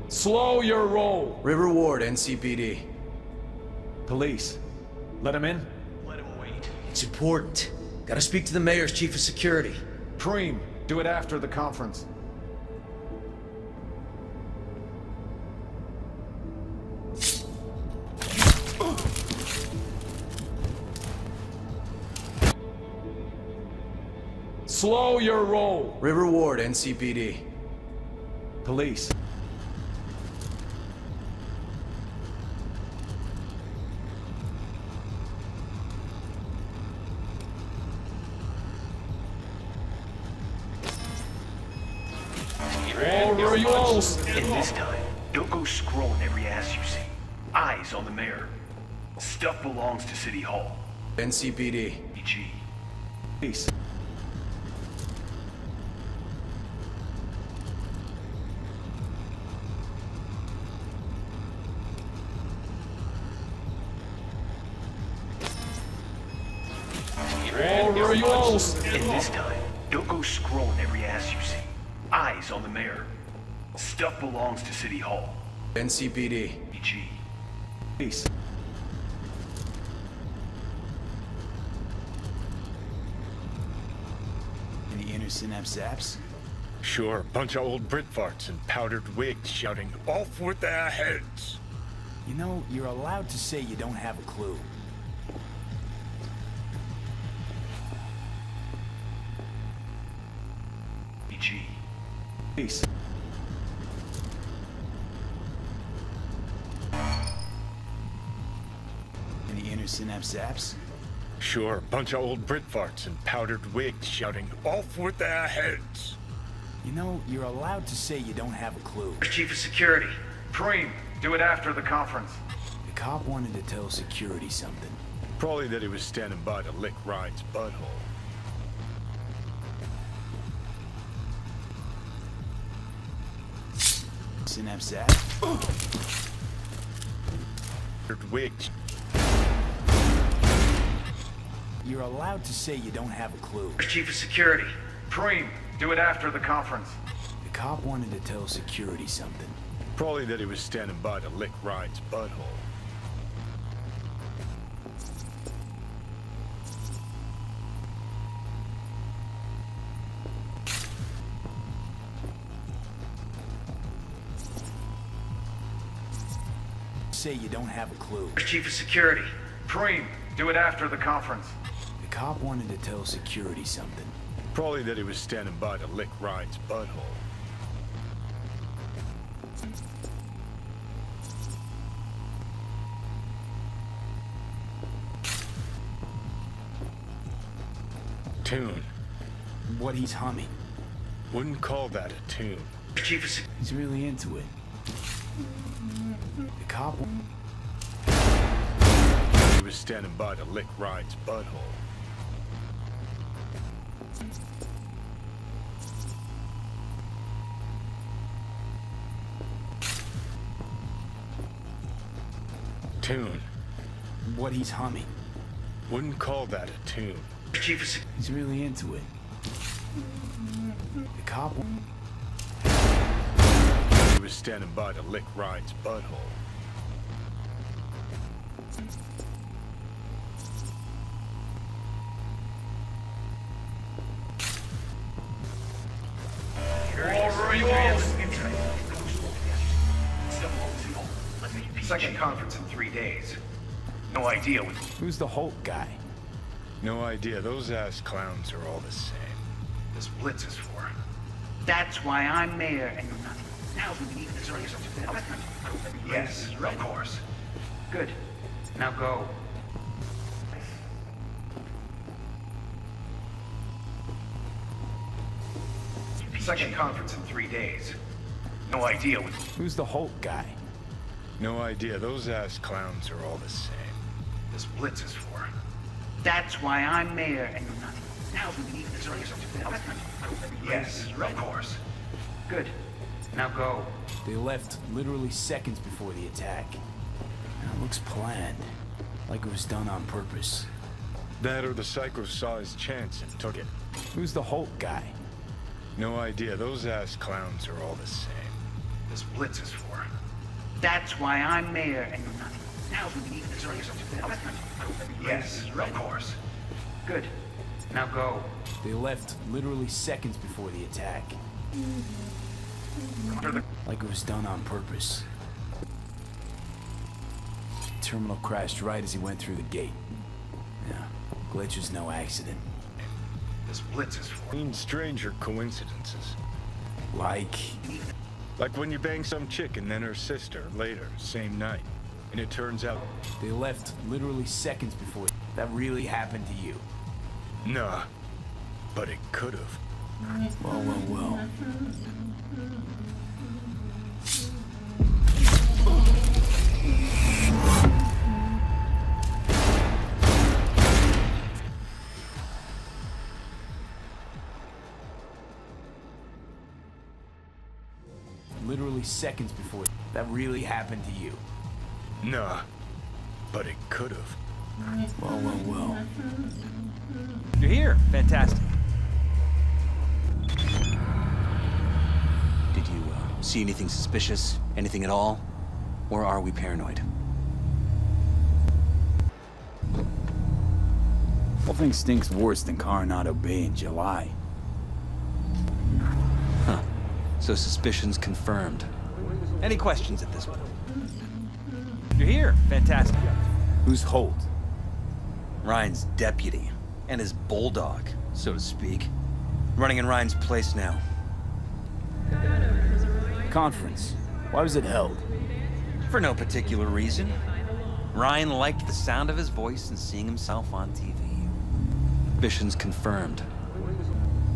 Slow your roll! River Ward, NCPD. Police. Let him in? Let him wait. It's important. Gotta speak to the mayor's chief of security. Preem, do it after the conference. Slow your roll! River Ward, NCPD. Police. All! And this time, don't go scrolling every ass you see. Eyes on the mayor. Stuff belongs to City Hall. NCPD. EG. Peace. Over you all! And this time, don't go scrolling every ass you see. Eyes on the mayor. Stuff belongs to City Hall. NCPD. EG. Peace. Any inner synapse zaps? Sure, bunch of old Brit farts in powdered wigs shouting, off with their heads! You know, you're allowed to say you don't have a clue. EG. Peace. Synapse zaps? Sure, bunch of old Brit farts in powdered wigs shouting, off with their heads! You know, you're allowed to say you don't have a clue. Chief of Security. Preem, do it after the conference. The cop wanted to tell security something. Probably that he was standing by to lick Rhyne's butthole. Synapse zap? Powdered wigs. You're allowed to say you don't have a clue. Chief of Security, Preem, do it after the conference. The cop wanted to tell security something. Probably that he was standing by to lick Rhyne's butthole. Say you don't have a clue. Chief of Security, Preem, do it after the conference. The cop wanted to tell security something. Probably that he was standing by to lick Rhyne's butthole. Tune. What he's humming. Wouldn't call that a tune. Chief of He's really into it. The cop... He was standing by to lick Ryan's butthole. Tune. What he's humming. Wouldn't call that a tune. Chief of He's really into it. The cop... He was standing by to lick Rhyne's butthole. No idea what... Who's the Holt guy? No idea. Those ass clowns are all the same. this blitz is for. That's why I'm mayor and you're not. Now we need this Yes, of course. Good. Now go. Second conference in three days. No idea what... Who's the Holt guy? No idea. Those ass clowns are all the same. This blitz is for. That's why I'm mayor and you're not. Now we need this Yes, of course. Good. Now go. They left literally seconds before the attack. Now, it looks planned. Like it was done on purpose. That or the psycho saw his chance and took it. Who's the Holt guy? No idea. Those ass clowns are all the same. This blitz is for. That's why I'm mayor and you're not. Now we need this Yes, of course. Good. Now go. They left literally seconds before the attack. Like it was done on purpose. Terminal crashed right as he went through the gate. Yeah, glitch was no accident. This blitz is for. Mean stranger coincidences. Like... Like when you bang some chick and then her sister later, same night. And it turns out... They left literally seconds before... That really happened to you. Nah. But it could've. Well, well, well. Literally seconds before... That really happened to you. Nah. But it could've. Well, well, well. You're here. Fantastic. Did you uh, see anything suspicious? Anything at all? Or are we paranoid? Well, Nothing stinks worse than Coronado Bay in July. Huh. So suspicions confirmed. Any questions at this point? You're here. Fantastic. Who's Holt? Rhyne's deputy. And his bulldog, so to speak. Running in Rhyne's place now. Conference. Why was it held? For no particular reason. Rhyne liked the sound of his voice and seeing himself on TV. Suspicions confirmed.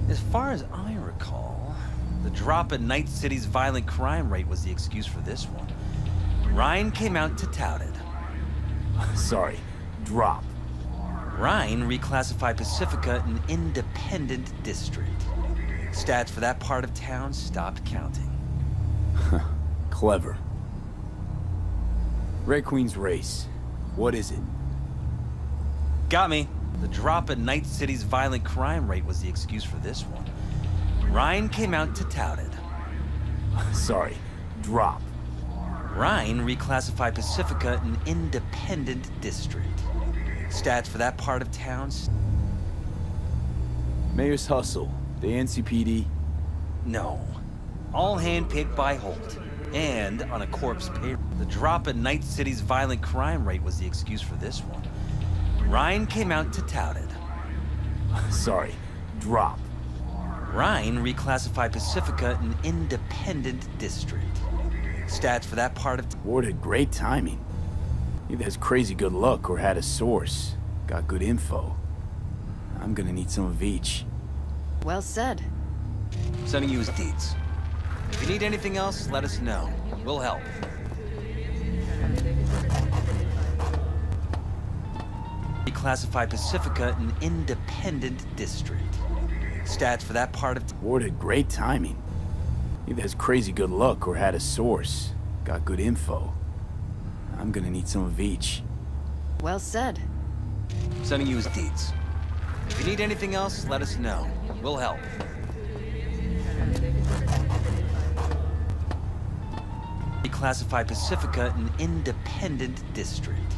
As far as I recall, the drop in Night City's violent crime rate was the excuse for this one. Rhyne came out to tout it. Sorry, drop. Rhyne reclassified Pacifica an independent district. Stats for that part of town stopped counting. Clever. Red Queen's race. What is it? Got me. The drop in Night City's violent crime rate was the excuse for this one. Rhyne came out to tout it. Sorry, drop. Rhyne reclassified Pacifica an independent district. Stats for that part of town... Mayor's Hustle. The NCPD. No. All handpicked by Holt. and on a corpse payroll. The drop in Night City's violent crime rate was the excuse for this one. Rhyne came out to tout it. Sorry, drop. Rhyne reclassified Pacifica an independent district. Stats for that part of... Ward had great timing. Either has crazy good luck or had a source. Got good info. I'm gonna need some of each. Well said. Sending you his deeds. If you need anything else, let us know. We'll help. Reclassified Pacifica an independent district. Stats for that part of... Ward had great timing. Either has crazy good luck or had a source. Got good info. I'm gonna need some of each. Well said. Sending you his deeds. If you need anything else, let us know. We'll help. Reclassified Pacifica an independent district.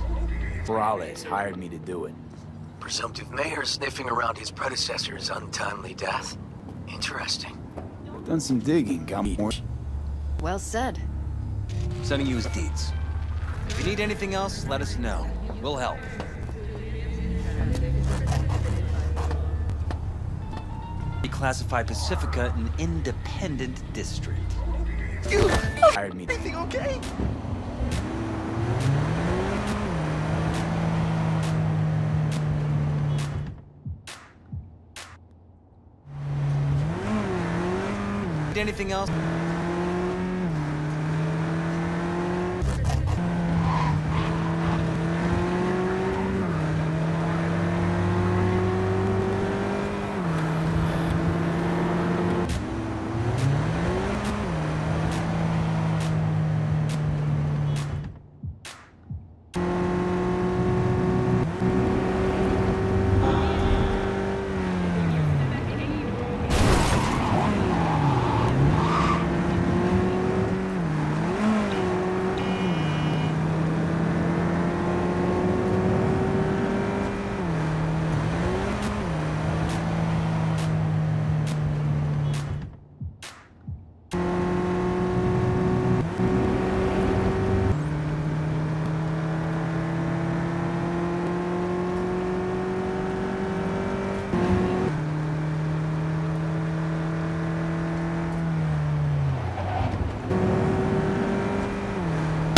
Peralez hired me to do it. Presumptive mayor sniffing around his predecessor's untimely death. Interesting. Done some digging, got me. Well said. Sending you his deeds. If you need anything else, let us know. We'll help. Reclassified Pacifica an independent district. You hired me. Everything okay? Anything else?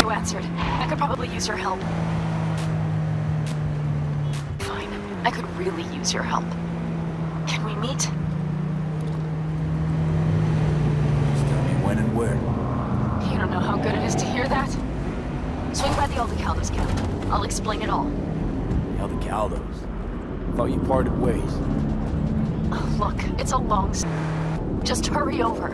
You answered. I could probably use your help. Fine. I could really use your help. Can we meet? Just tell me when and where. You don't know how good it is to hear that? Swing by the Aldecaldos camp. I'll explain it all. The other Caldos. Thought you parted ways. Oh, Look, it's a long s- Just hurry over.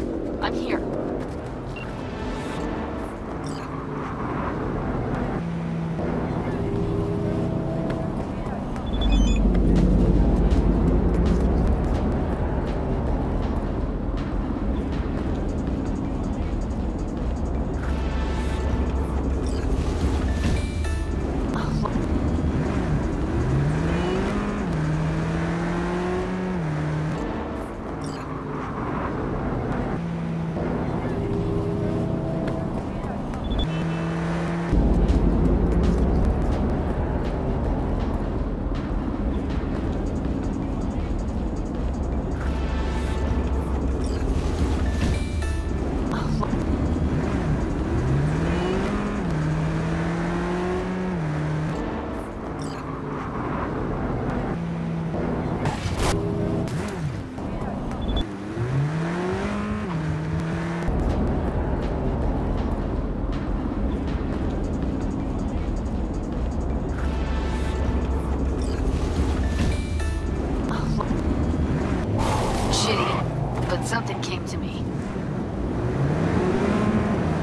Something came to me.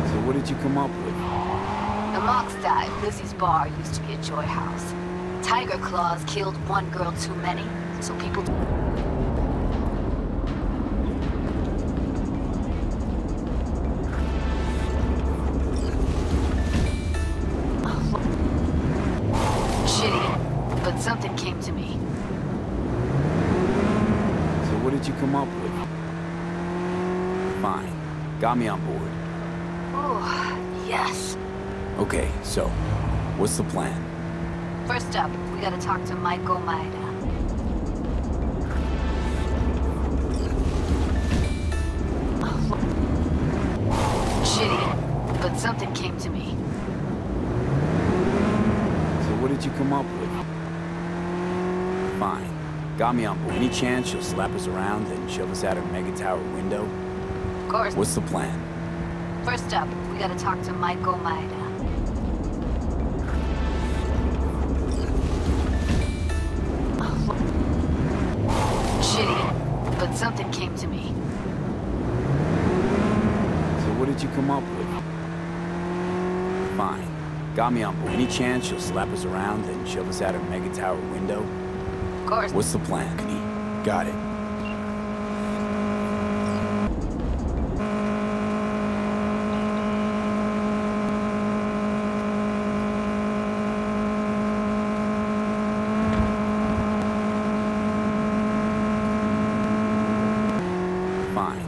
So what did you come up with? The Mockstadt, Lizzie's bar, used to be a joy house. Tiger Claws killed one girl too many, so people... Got me on board. Oh, yes. Okay, so, what's the plan? First up, we gotta talk to Maiko Maeda. Shitty, but something came to me. So what did you come up with? Fine. Got me on board. Any chance she'll slap us around and shove us out her mega tower window? Of course. What's the plan? First up, we gotta talk to Maiko Maeda. Shitty, but something came to me. So what did you come up with? Fine. Got me on board. Any chance she'll slap us around and shove us out her mega tower window? Of course. What's the plan? Got it. Fine.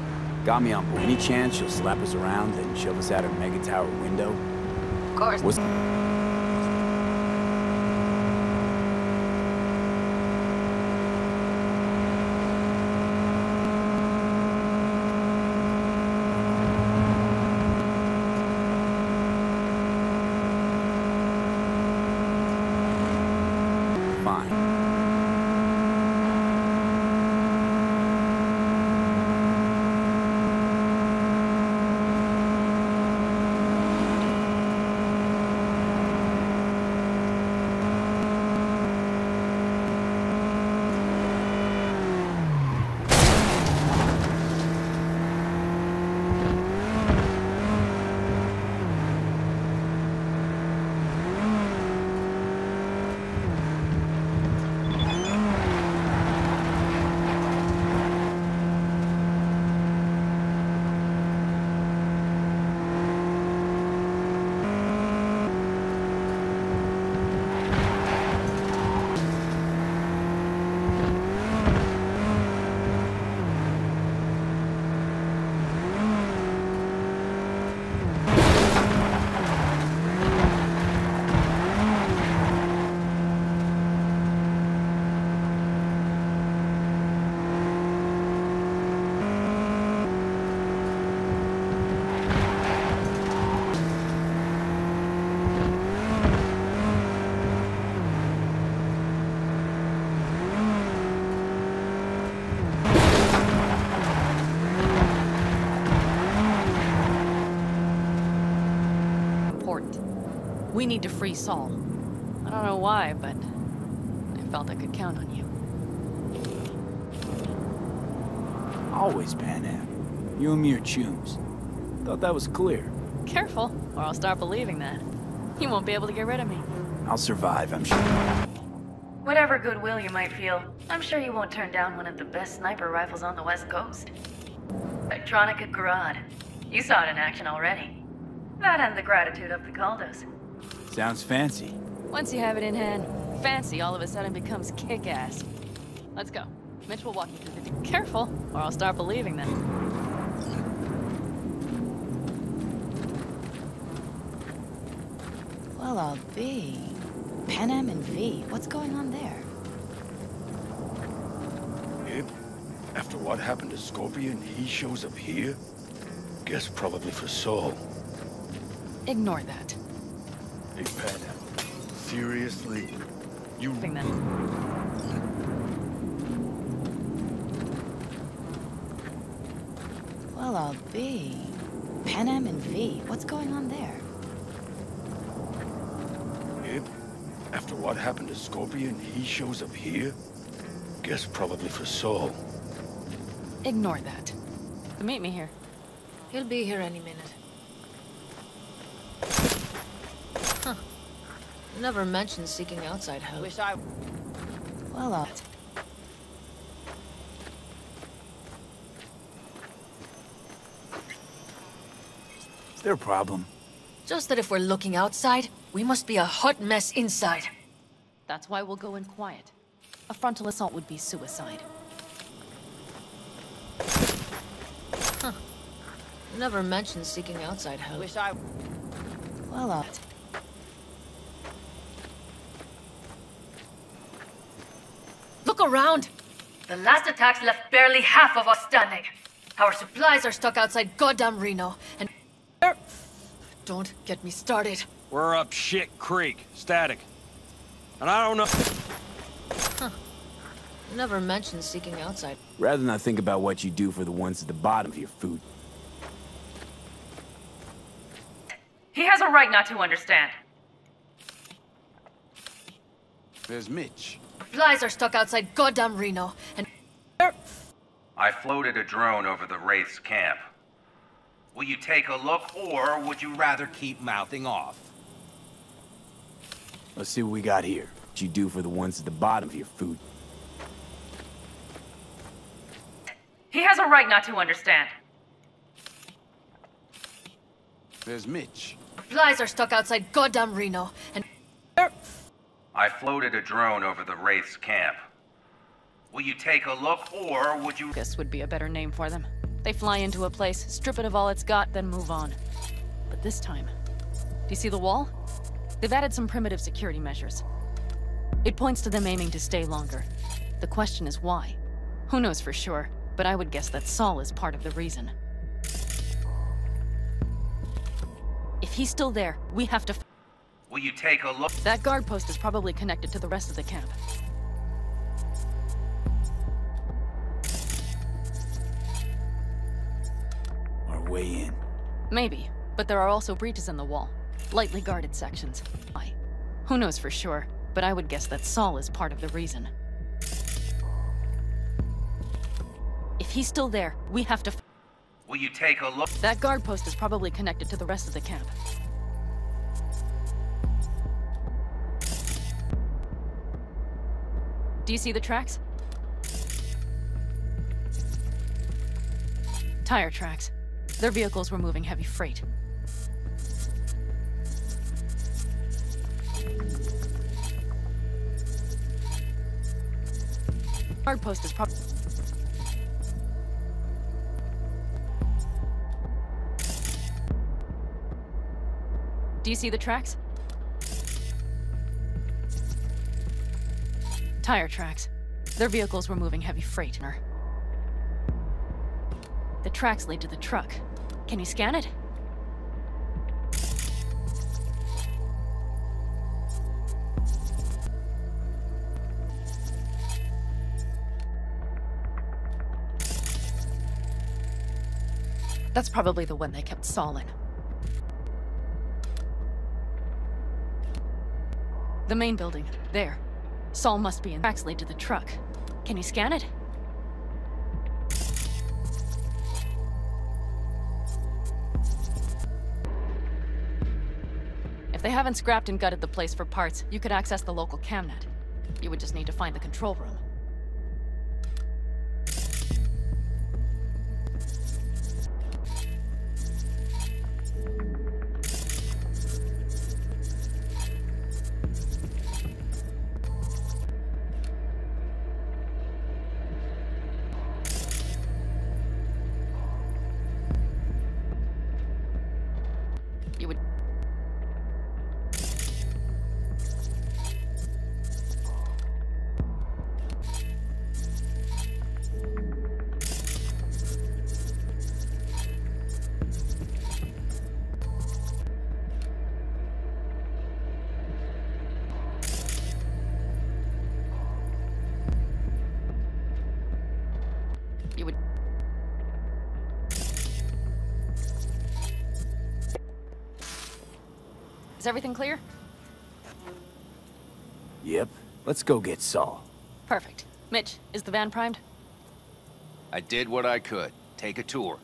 Got me on board. Any chance she'll slap us around and shove us out her mega tower window? Of course. What's... Fine. Important. We need to free Saul. I don't know why, but I felt I could count on you. Always Panam. You and me are chums. Thought that was clear. Careful, or I'll start believing that. You won't be able to get rid of me. I'll survive, I'm sure. Whatever goodwill you might feel, I'm sure you won't turn down one of the best sniper rifles on the West Coast. Techtronika Grad. You saw it in action already. That and the gratitude of the Caldos. Sounds fancy. Once you have it in hand, fancy all of a sudden becomes kick-ass. Let's go. Mitch will walk you through the... Careful, or I'll start believing them. Well, I'll be. Panam and V, what's going on there? Yep. After what happened to Scorpion, he shows up here? Guess probably for Saul. Ignore that. Hey, Pat. Seriously? You... Thing then. Well, I'll be. Panam and V, what's going on there? Yep. After what happened to Scorpion, he shows up here? Guess probably for Saul. Ignore that. Meet me here. He'll be here any minute. Huh. Never mentioned seeking outside help. Wish I... Well, I'll... Is there a problem? Just that if we're looking outside, we must be a hot mess inside. That's why we'll go in quiet. A frontal assault would be suicide. Huh. Never mentioned seeking outside help. Wish I... Well, uh... Look around! The last attacks left barely half of us standing. Our supplies are stuck outside goddamn Reno, and... Er, don't get me started. We're up shit creek. Static. And I don't know... Huh. Never mentioned seeking outside. Rather not think about what you do for the ones at the bottom of your food. He has a right not to understand. There's Mitch. Supplies are stuck outside goddamn Reno, and... I floated a drone over the Wraith's camp. Will you take a look, or would you rather keep mouthing off? Let's see what we got here. What you do for the ones at the bottom of your food. He has a right not to understand. There's Mitch. Supplies are stuck outside goddamn Reno, and... I floated a drone over the Wraith's camp. Will you take a look, or would you- This would be a better name for them. They fly into a place, strip it of all it's got, then move on. But this time... Do you see the wall? They've added some primitive security measures. It points to them aiming to stay longer. The question is why? Who knows for sure, but I would guess that Saul is part of the reason. If he's still there, we have to... Will you take a look? That guard post is probably connected to the rest of the camp. Our way in. Maybe, but there are also breaches in the wall. Lightly guarded sections. Why? Who knows for sure, but I would guess that Saul is part of the reason. If he's still there, we have to... Will you take a look? That guard post is probably connected to the rest of the camp. Do you see the tracks? Tire tracks. Their vehicles were moving heavy freight. Guard post is probably... Do you see the tracks? Tire tracks. Their vehicles were moving heavy freight. In her. The tracks lead to the truck. Can you scan it? That's probably the one they kept Saul in. The main building. There. Saul must be in. Tracks lead to the truck. Can you scan it? If they haven't scrapped and gutted the place for parts, you could access the local camnet. You would just need to find the control room. Let's go get Saul. Perfect. Mitch, is the van primed? I did what I could. Take a tour.